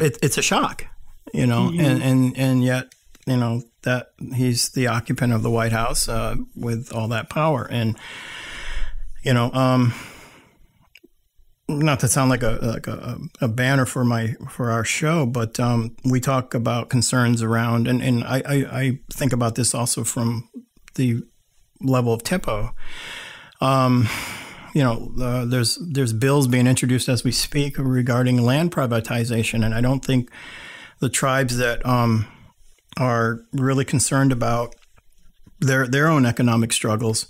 it, it's a shock, you know, and and and yet you know that he's the occupant of the White House uh, with all that power, and you know, um, not to sound like a like a, a banner for my for our show, but um, we talk about concerns around, and and I, I, I think about this also from the level of THPO. Um, you know, uh, there's there's bills being introduced as we speak regarding land privatization, and I don't think the tribes that um, are really concerned about their their own economic struggles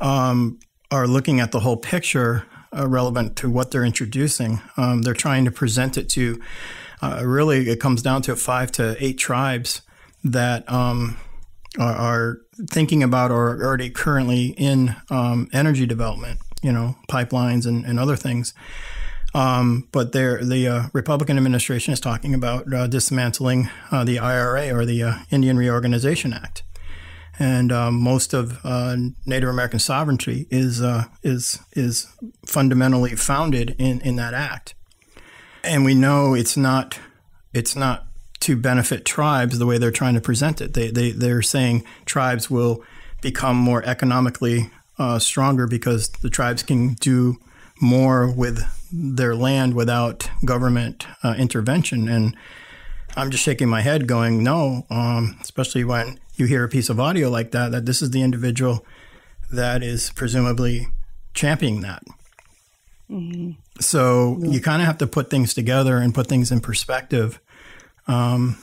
um, are looking at the whole picture uh, relevant to what they're introducing. Um, they're trying to present it to uh, really, it comes down to five to eight tribes that um, are, are, thinking about or are already currently in um, energy development, you know, pipelines and, and other things. Um, but the uh, Republican administration is talking about uh, dismantling uh, the IRA or the uh, Indian Reorganization Act and um, most of uh, Native American sovereignty is uh, is is fundamentally founded in, in that act. And we know it's not it's not to benefit tribes the way they're trying to present it. They they they're saying tribes will become more economically uh, stronger because the tribes can do more with their land without government uh, intervention and. I'm just shaking my head, going, no, um, especially when you hear a piece of audio like that, that this is the individual that is presumably championing that. Mm-hmm. So yeah. you kind of have to put things together and put things in perspective. Um,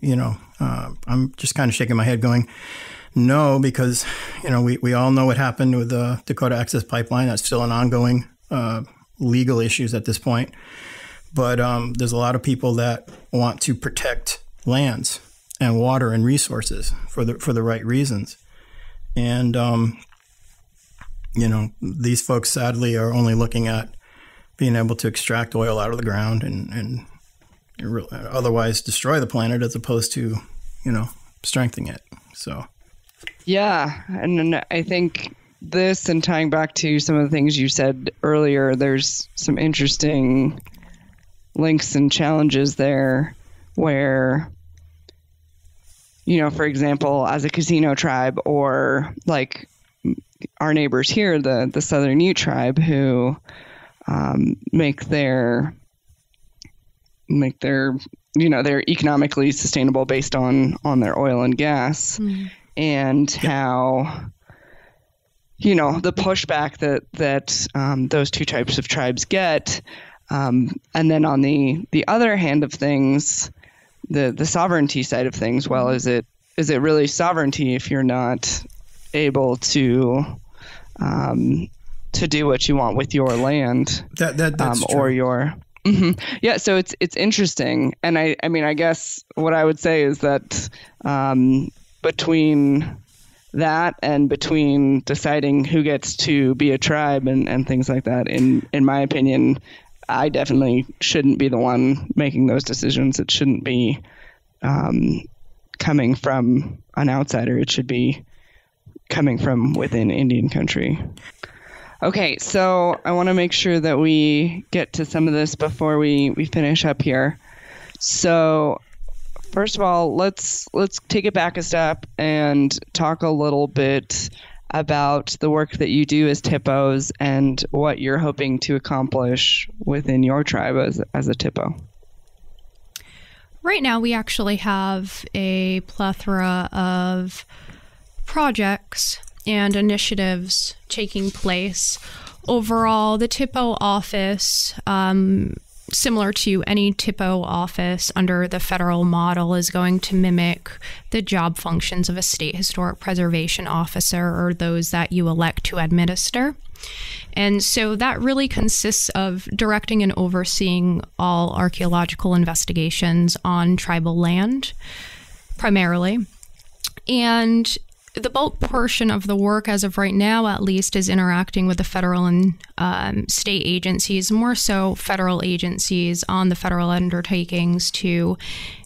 you know, uh, I'm just kind of shaking my head going, no, because, you know, we, we all know what happened with the Dakota Access Pipeline. That's still an ongoing uh, legal issues at this point. But um, there's a lot of people that want to protect lands and water and resources for the for the right reasons. And um, you know, these folks sadly are only looking at being able to extract oil out of the ground and and otherwise destroy the planet as opposed to you know strengthening it. So yeah, and I think this and tying back to some of the things you said earlier, there's some interesting links and challenges there where you know, for example, as a casino tribe or like our neighbors here, the the Southern Ute tribe, who um, make their make their you know they're economically sustainable based on on their oil and gas, mm. and how you know the pushback that that um, those two types of tribes get, um, and then on the the other hand of things, the the sovereignty side of things. Well, is it is it really sovereignty if you're not able to um, to do what you want with your land that, that that's um, or your mm-hmm. yeah so it's it's interesting and i i mean i guess what i would say is that um, between that and between deciding who gets to be a tribe and, and things like that in in my opinion I definitely shouldn't be the one making those decisions. It shouldn't be um, coming from an outsider. It should be coming from within Indian country. Okay, so I want to make sure that we get to some of this before we, we finish up here. So first of all, let's let's take it back a step and talk a little bit about the work that you do as THPOs and what you're hoping to accomplish within your tribe as, as a THPO. Right now, we actually have a plethora of projects and initiatives taking place. Overall, the THPO office um, similar to any THPO office under the federal model, is going to mimic the job functions of a state historic preservation officer or those that you elect to administer. And so that really consists of directing and overseeing all archaeological investigations on tribal land, primarily. And the bulk portion of the work, as of right now at least, is interacting with the federal and um, state agencies, more so federal agencies on the federal undertakings to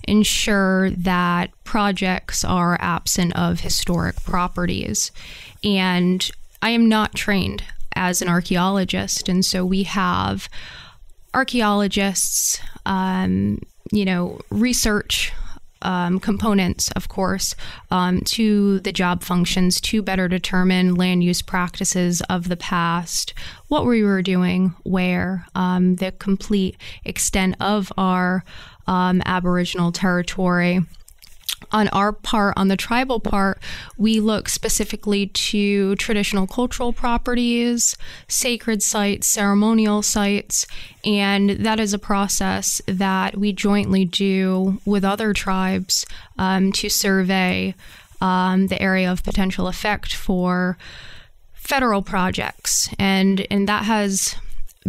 ensure that projects are absent of historic properties. And I am not trained as an archaeologist, and so we have archaeologists, um, you know, research um, components, of course, um, to the job functions to better determine land use practices of the past, what we were doing, where, um, the complete extent of our um, Aboriginal territory on our part, on the tribal part, we look specifically to traditional cultural properties, sacred sites, ceremonial sites, and that is a process that we jointly do with other tribes um, to survey um, the area of potential effect for federal projects, and and that has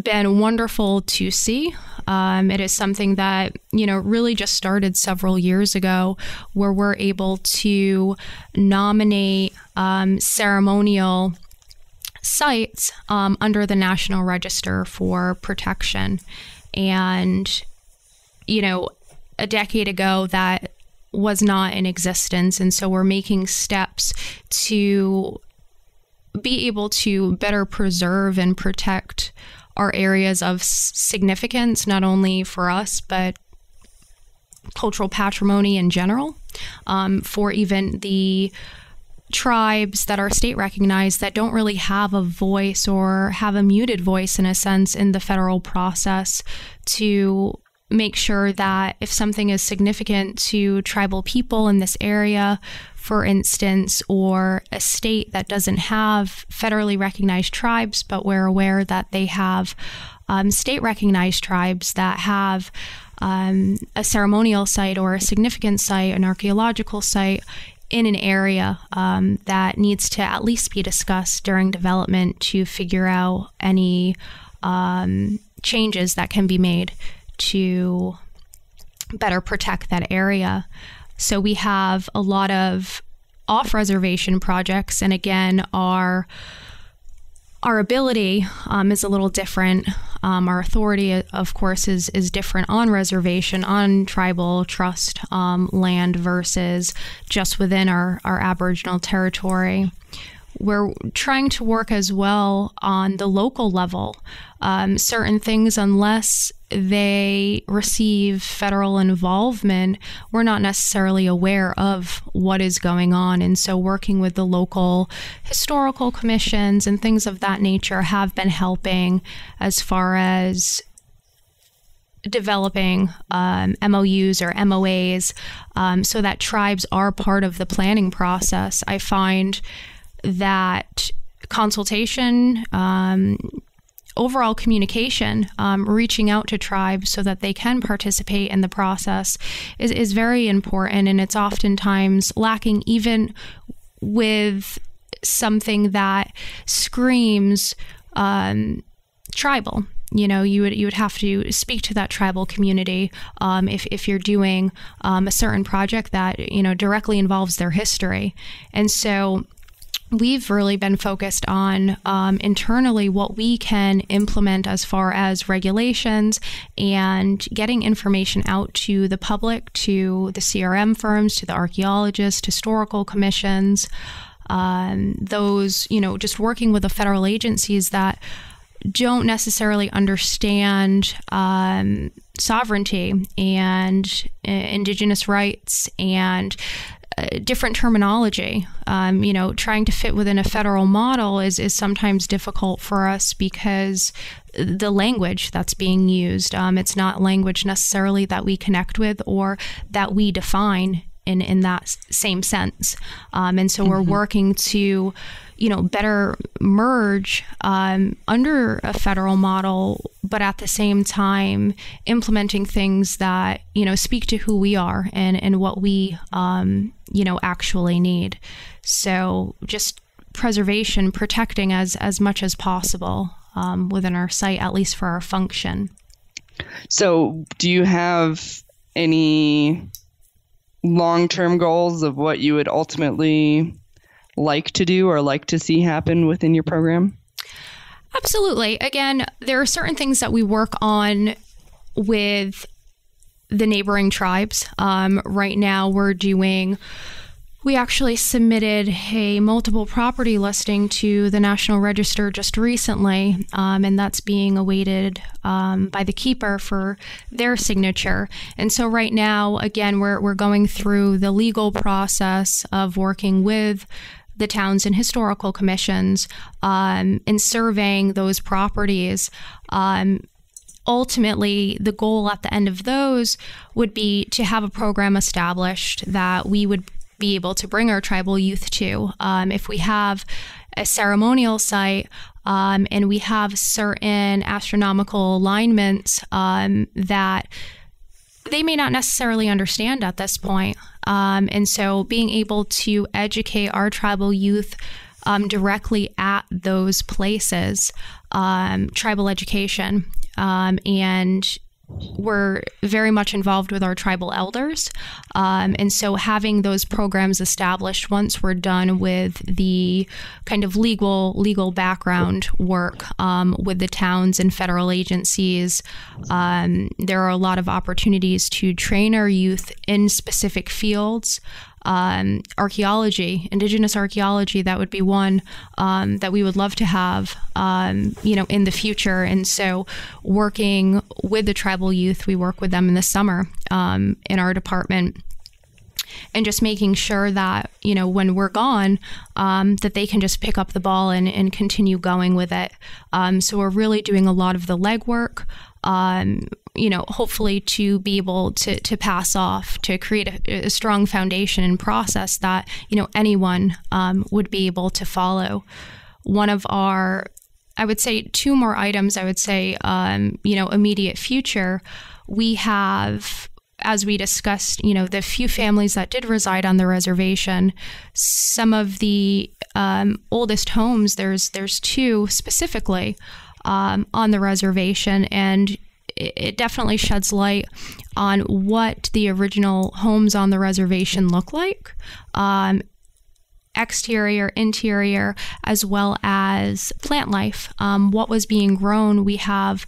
been wonderful to see. Um, it is something that, you know, really just started several years ago where we're able to nominate um, ceremonial sites um, under the National Register for Protection. And, you know, a decade ago, that was not in existence. And so we're making steps to be able to better preserve and protect are areas of significance, not only for us, but cultural patrimony in general, um, for even the tribes that are state recognized that don't really have a voice or have a muted voice in a sense in the federal process to make sure that if something is significant to tribal people in this area, for instance, or a state that doesn't have federally recognized tribes, but we're aware that they have um, state recognized tribes that have um, a ceremonial site or a significant site, an archaeological site in an area um, that needs to at least be discussed during development to figure out any um, changes that can be made to better protect that area. So we have a lot of off reservation projects, and again, our our ability um, is a little different. Um, our authority, of course, is is different on reservation, on tribal trust um, land versus just within our, our Aboriginal territory we're trying to work as well on the local level. Um, certain things, unless they receive federal involvement, we're not necessarily aware of what is going on. And so, working with the local historical commissions and things of that nature have been helping as far as developing um, MOUs or MOAs um, so that tribes are part of the planning process. I find that consultation, um, overall communication, um, reaching out to tribes so that they can participate in the process is, is very important. And it's oftentimes lacking even with something that screams um, tribal. You know, you would you would have to speak to that tribal community um, if if you're doing um, a certain project that you know directly involves their history, and so we've really been focused on um, internally what we can implement as far as regulations and getting information out to the public, to the CRM firms, to the archaeologists, historical commissions, um, those, you know, just working with the federal agencies that don't necessarily understand um, sovereignty and uh, indigenous rights and different terminology. Um, you know, trying to fit within a federal model is, is sometimes difficult for us because the language that's being used, um, it's not language necessarily that we connect with or that we define in, in that same sense. Um, and so mm-hmm. we're working to you know, better merge um, under a federal model, but at the same time implementing things that you know speak to who we are and and what we um, you know actually need. So just preservation, protecting as as much as possible um, within our site, at least for our function. So, do you have any long term goals of what you would ultimately like to do or like to see happen within your program? Absolutely. Again, there are certain things that we work on with the neighboring tribes. Um, right now, we're doing we actually submitted a multiple property listing to the National Register just recently, um, and that's being awaited um, by the keeper for their signature. And so, right now, again, we're, we're going through the legal process of working with the towns and historical commissions um, in surveying those properties. Um, ultimately, the goal at the end of those would be to have a program established that we would be able to bring our tribal youth to. Um, if we have a ceremonial site um, and we have certain astronomical alignments um, that they may not necessarily understand at this point. Um, and so being able to educate our tribal youth um, directly at those places, um, tribal education, um, and we're very much involved with our tribal elders. Um, and so having those programs established once we're done with the kind of legal legal background work um, with the towns and federal agencies, um, there are a lot of opportunities to train our youth in specific fields um, archaeology, indigenous archaeology. That would be one um, that we would love to have, um, you know, in the future. And so, working with the tribal youth, we work with them in the summer um, in our department and just making sure that you know when we're gone um, that they can just pick up the ball and, and continue going with it um, so we're really doing a lot of the legwork um, you know, hopefully to be able to, to pass off, to create a, a strong foundation and process that, you know, anyone um, would be able to follow. One of our, I would say, two more items, I would say, um, you know, immediate future, we have as we discussed, you know, the few families that did reside on the reservation, some of the um, oldest homes, there's there's two specifically um, on the reservation, and it definitely sheds light on what the original homes on the reservation look like. Um, exterior, interior, as well as plant life. Um, what was being grown? We have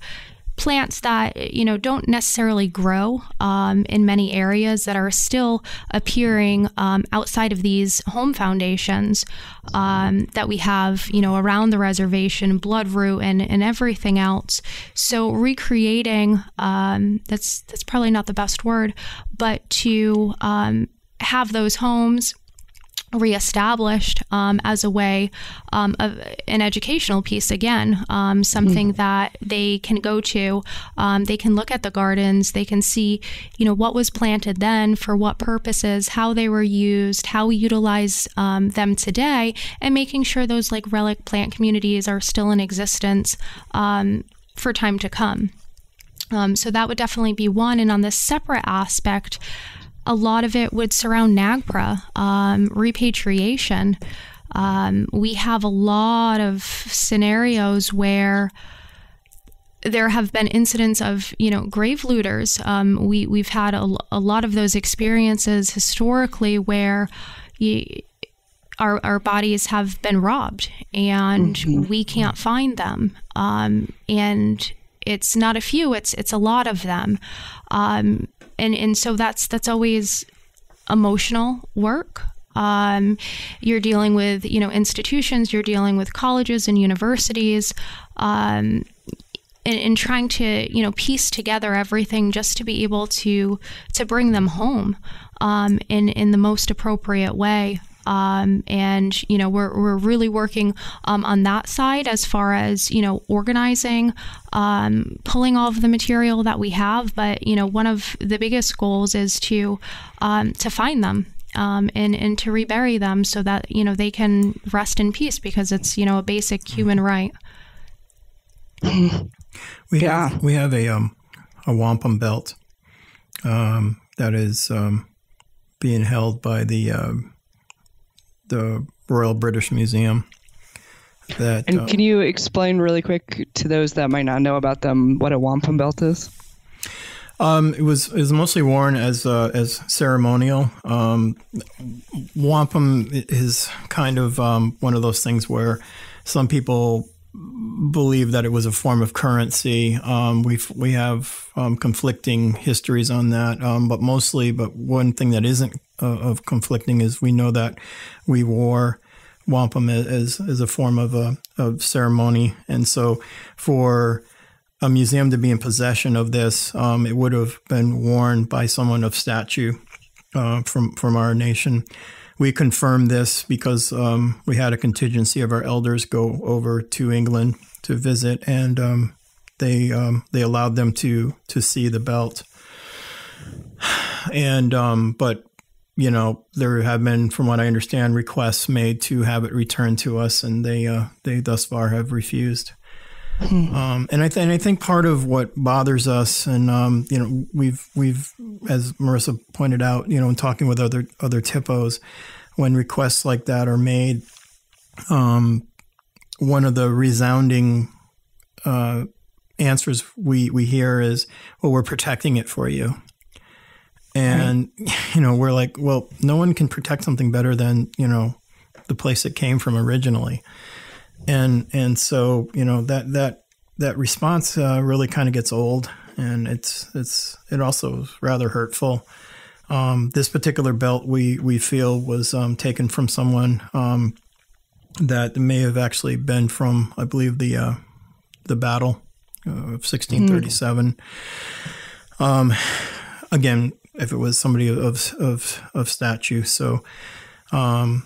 plants that you know don't necessarily grow um, in many areas that are still appearing um, outside of these home foundations um, that we have you know around the reservation bloodroot and, and everything else. So recreating um, that's that's probably not the best word but to um, have those homes reestablished um, as a way um, of an educational piece again um, something mm. that they can go to um, they can look at the gardens they can see you know what was planted then for what purposes how they were used how we utilize um, them today and making sure those like relic plant communities are still in existence um, for time to come so that would definitely be one and on this separate aspect a lot of it would surround NAGPRA, um, repatriation. Um, we have a lot of scenarios where there have been incidents of you know grave looters. Um, we we've had a, a, lot of those experiences historically where you, our our bodies have been robbed and mm-hmm. we can't find them. Um, and it's not a few; it's it's a lot of them. Um, and and so that's that's always emotional work. Um, you're dealing with you know institutions, you're dealing with colleges and universities, um, and, and, trying to you know piece together everything just to be able to to bring them home um, in in the most appropriate way. Um, and you know we're, we're really working um, on that side as far as you know organizing um, pulling all of the material that we have. But you know one of the biggest goals is to um, to find them um, and and to rebury them so that you know they can rest in peace because it's you know a basic human right. (laughs) We yeah. have we have a um a wampum belt um, that is um, being held by the uh, the Royal British Museum. That and um, can you explain really quick to those that might not know about them what a wampum belt is? Um, it was it was mostly worn as uh, as ceremonial. Um, wampum is kind of um, one of those things where some people believe that it was a form of currency. Um, we we have um, conflicting histories on that, um, but mostly, but one thing that isn't uh, of conflicting is we know that we wore wampum as as a form of a of ceremony, and so for a museum to be in possession of this, um, it would have been worn by someone of statue uh, from from our nation. We confirmed this because um, we had a contingency of our elders go over to England to visit, and um, they um, they allowed them to to see the belt. (sighs) And um, but you know there have been, from what I understand, requests made to have it returned to us, and they uh, they thus far have refused. Um, and I, th- and I think part of what bothers us, and um, you know, we've we've, as Marissa pointed out, you know, in talking with other other THPOs, when requests like that are made, um, one of the resounding uh, answers we we hear is, "Well, we're protecting it for you," and right. you know, we're like, "Well, no one can protect something better than you know the place it came from originally." And and so you know that that that response uh, really kind of gets old, and it's it's it also is rather hurtful. Um, this particular belt we we feel was um, taken from someone um, that may have actually been from I believe the uh, the battle of 1637. Mm. again, if it was somebody of of of statue, so um,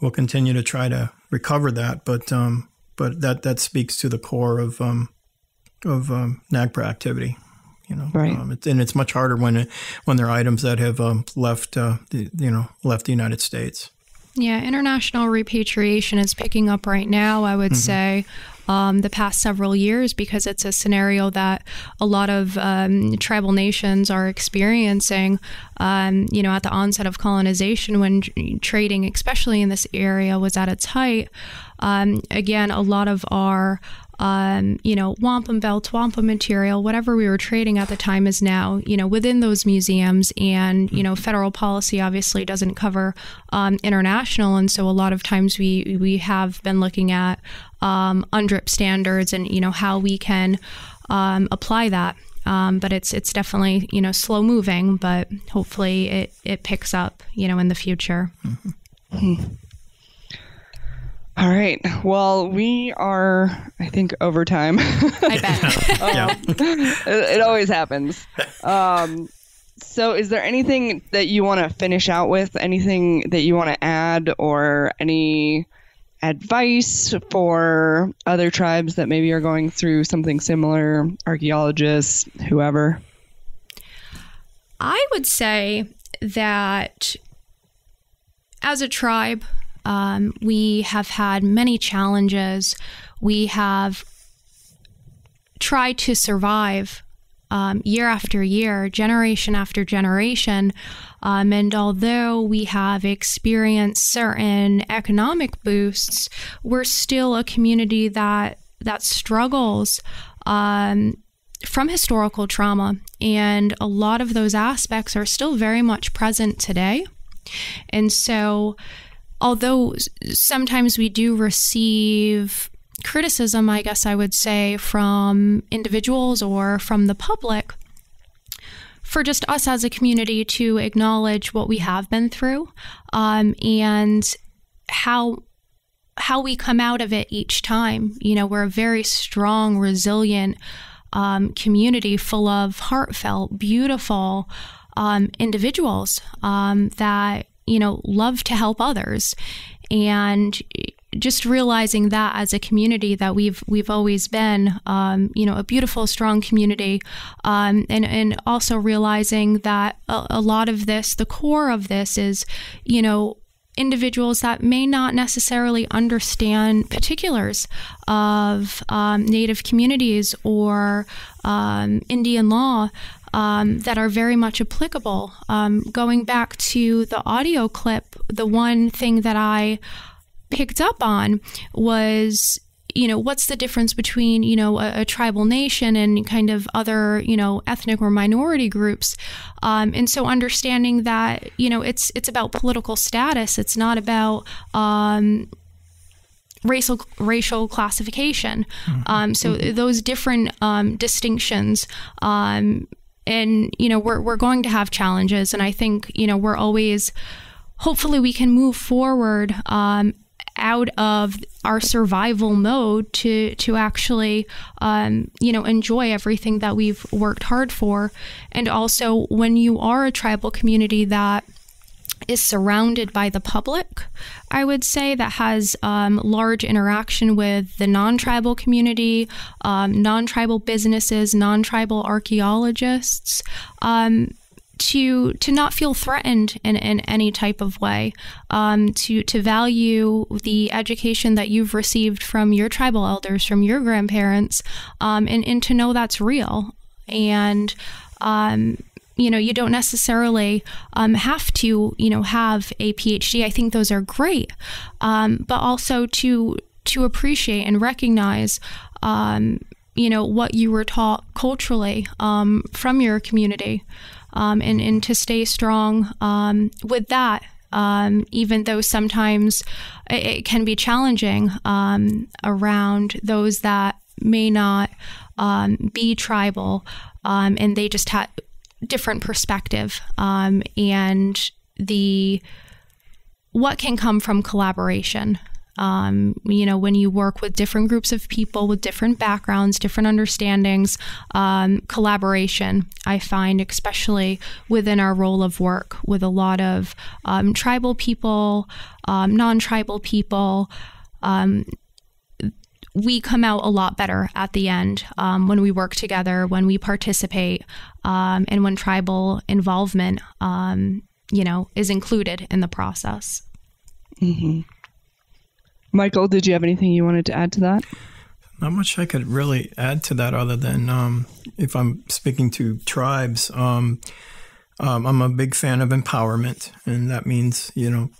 we'll continue to try to recover that. But um, but that that speaks to the core of um, of um, NAGPRA activity. You know, right. Um, it, and it's much harder when it, when there are items that have um, left uh, the, you know left the United States. Yeah, international repatriation is picking up right now. I would mm-hmm. say um, the past several years because it's a scenario that a lot of um, tribal nations are experiencing. Um, you know, at the onset of colonization, when trading, especially in this area, was at its height. Um, again, a lot of our um, you know, wampum belts, wampum material, whatever we were trading at the time is now, you know, within those museums. And, you know, federal policy obviously doesn't cover um, international. And so a lot of times we, we have been looking at um, UNDRIP standards and, you know, how we can um, apply that. Um, but it's it's definitely you know slow moving, but hopefully it, it picks up you know in the future. Mm-hmm. Mm-hmm. All right. Well, we are, I think, over time. I bet. (laughs) um, it, it, always happens. Um, so, is there anything that you want to finish out with? Anything that you want to add, or any advice for other tribes that maybe are going through something similar, archaeologists, whoever? I would say that as a tribe, um, we have had many challenges. We have tried to survive um, year after year, generation after generation. Um, and although we have experienced certain economic boosts, we're still a community that that struggles um, from historical trauma, and a lot of those aspects are still very much present today. And so, although sometimes we do receive criticism, I guess I would say, from individuals or from the public, for just us as a community to acknowledge what we have been through um, and how how we come out of it each time. You know, we're a very strong, resilient um, community full of heartfelt, beautiful um, individuals um, that you know, love to help others. And just realizing that as a community that we've we've always been, um, you know, a beautiful, strong community, um, and and also realizing that a, a lot of this, the core of this, is, you know, individuals that may not necessarily understand particulars of um, Native communities or um, Indian law, um, that are very much applicable. Um, going back to the audio clip, the one thing that I picked up on was you know what's the difference between you know a, a, tribal nation and kind of other you know ethnic or minority groups um, and so understanding that you know it's it's about political status it's not about um, racial racial classification mm-hmm. um, so mm-hmm. those different um, distinctions um, and you know we're we're going to have challenges, and I think you know we're always hopefully we can move forward um, out of our survival mode to to actually um, you know enjoy everything that we've worked hard for. And also when you are a tribal community that is surrounded by the public, I would say, that has um, large interaction with the non tribal community, um, non tribal businesses, non tribal archaeologists. Um, to to not feel threatened in, in any type of way, um, to to value the education that you've received from your tribal elders, from your grandparents, um, and and to know that's real. And um, you know, you don't necessarily um, have to you know have a PhD. I think those are great, um, but also to to appreciate and recognize um, you know what you were taught culturally um, from your community um, and, and to stay strong um, with that. Um, even though sometimes it, it can be challenging um, around those that may not be tribal um, and they just have different perspective and the what can come from collaboration. Um, you know, when you work with different groups of people with different backgrounds, different understandings, um, collaboration, I find, especially within our role of work with a lot of um, tribal people, um, non tribal people um, we come out a lot better at the end um, when we work together, when we participate, um, and when tribal involvement, um, you know, is included in the process. Mm-hmm. Michael, did you have anything you wanted to add to that? Not much I could really add to that other than um, if I'm speaking to tribes, um, um, I'm a big fan of empowerment, and that means you know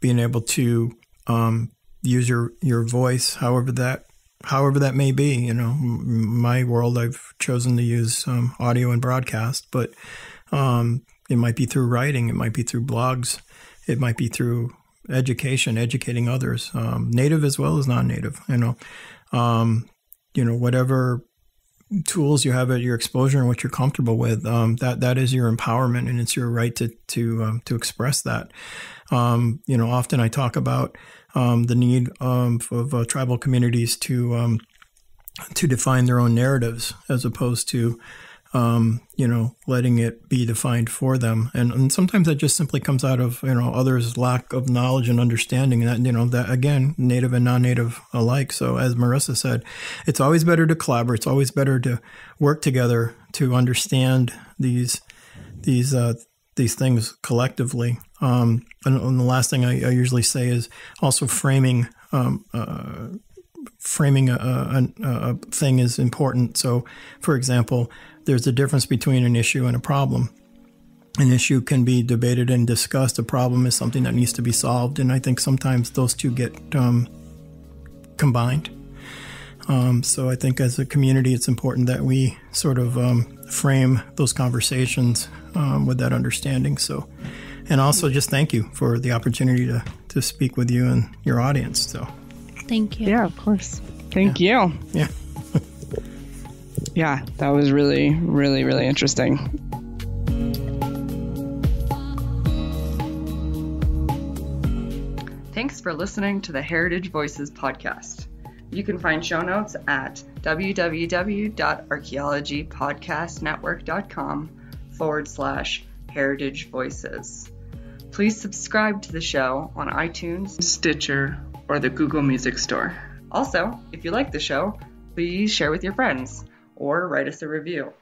being able to um, use your your voice, however that however that may be. You know, my world, I've chosen to use um, audio and broadcast, but um, it might be through writing, it might be through blogs, it might be through education, educating others, um, native as well as non-native. You know, um, you know whatever tools you have at your exposure and what you're comfortable with. Um, that that is your empowerment, and it's your right to to um, to express that. Um, you know, often I talk about um, the need of uh, tribal communities to to define their own narratives as opposed to um, you know, letting it be defined for them. And, and sometimes that just simply comes out of, you know, others' lack of knowledge and understanding that, you know, that again, native and non native alike. So as Marissa said, it's always better to collaborate. It's always better to work together to understand these, these, uh, these things collectively. Um, and, and, the last thing I, I, usually say is also framing, um, uh, framing a, a, a, thing is important. So, for example, there's a difference between an issue and a problem. An issue can be debated and discussed. A problem is something that needs to be solved, and I think sometimes those two get um, combined. Um, so I think as a community, it's important that we sort of um, frame those conversations um, with that understanding. So, and also just thank you for the opportunity to to speak with you and your audience. So, thank you. Yeah, of course. Thank yeah. you. Yeah (laughs) yeah, that was really, really, really interesting. Thanks for listening to the Heritage Voices podcast. You can find show notes at www.archaeologypodcastnetwork.com forward slash heritage voices. Please subscribe to the show on iTunes, Stitcher, or the Google Music Store. Also, if you like the show, please share with your friends or write us a review.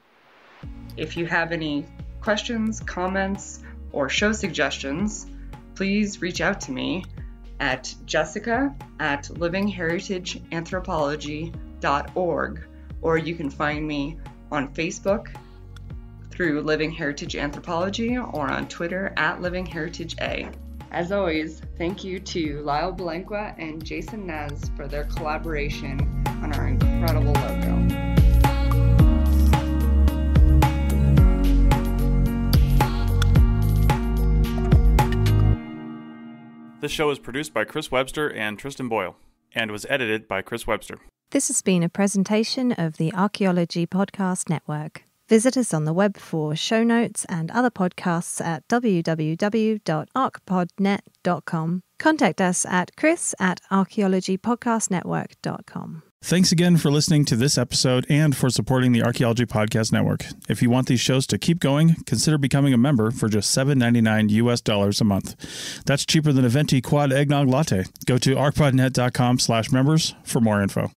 If you have any questions, comments, or show suggestions, please reach out to me at jessica at livingheritageanthropology.org or you can find me on Facebook through Living Heritage Anthropology or on Twitter at Living Heritage A. As always, thank you to Lyle Balenquah and Jason Nez for their collaboration on our incredible logo. This show is produced by Chris Webster and Tristan Boyle and was edited by Chris Webster. This has been a presentation of the Archaeology Podcast Network. Visit us on the web for show notes and other podcasts at www.archpodnet.com. Contact us at chris at archaeologypodcastnetwork.com. Thanks again for listening to this episode and for supporting the Archaeology Podcast Network. If you want these shows to keep going, consider becoming a member for just $7.99 US dollars a month. That's cheaper than a venti quad eggnog latte. Go to archpodnet.com slash members for more info.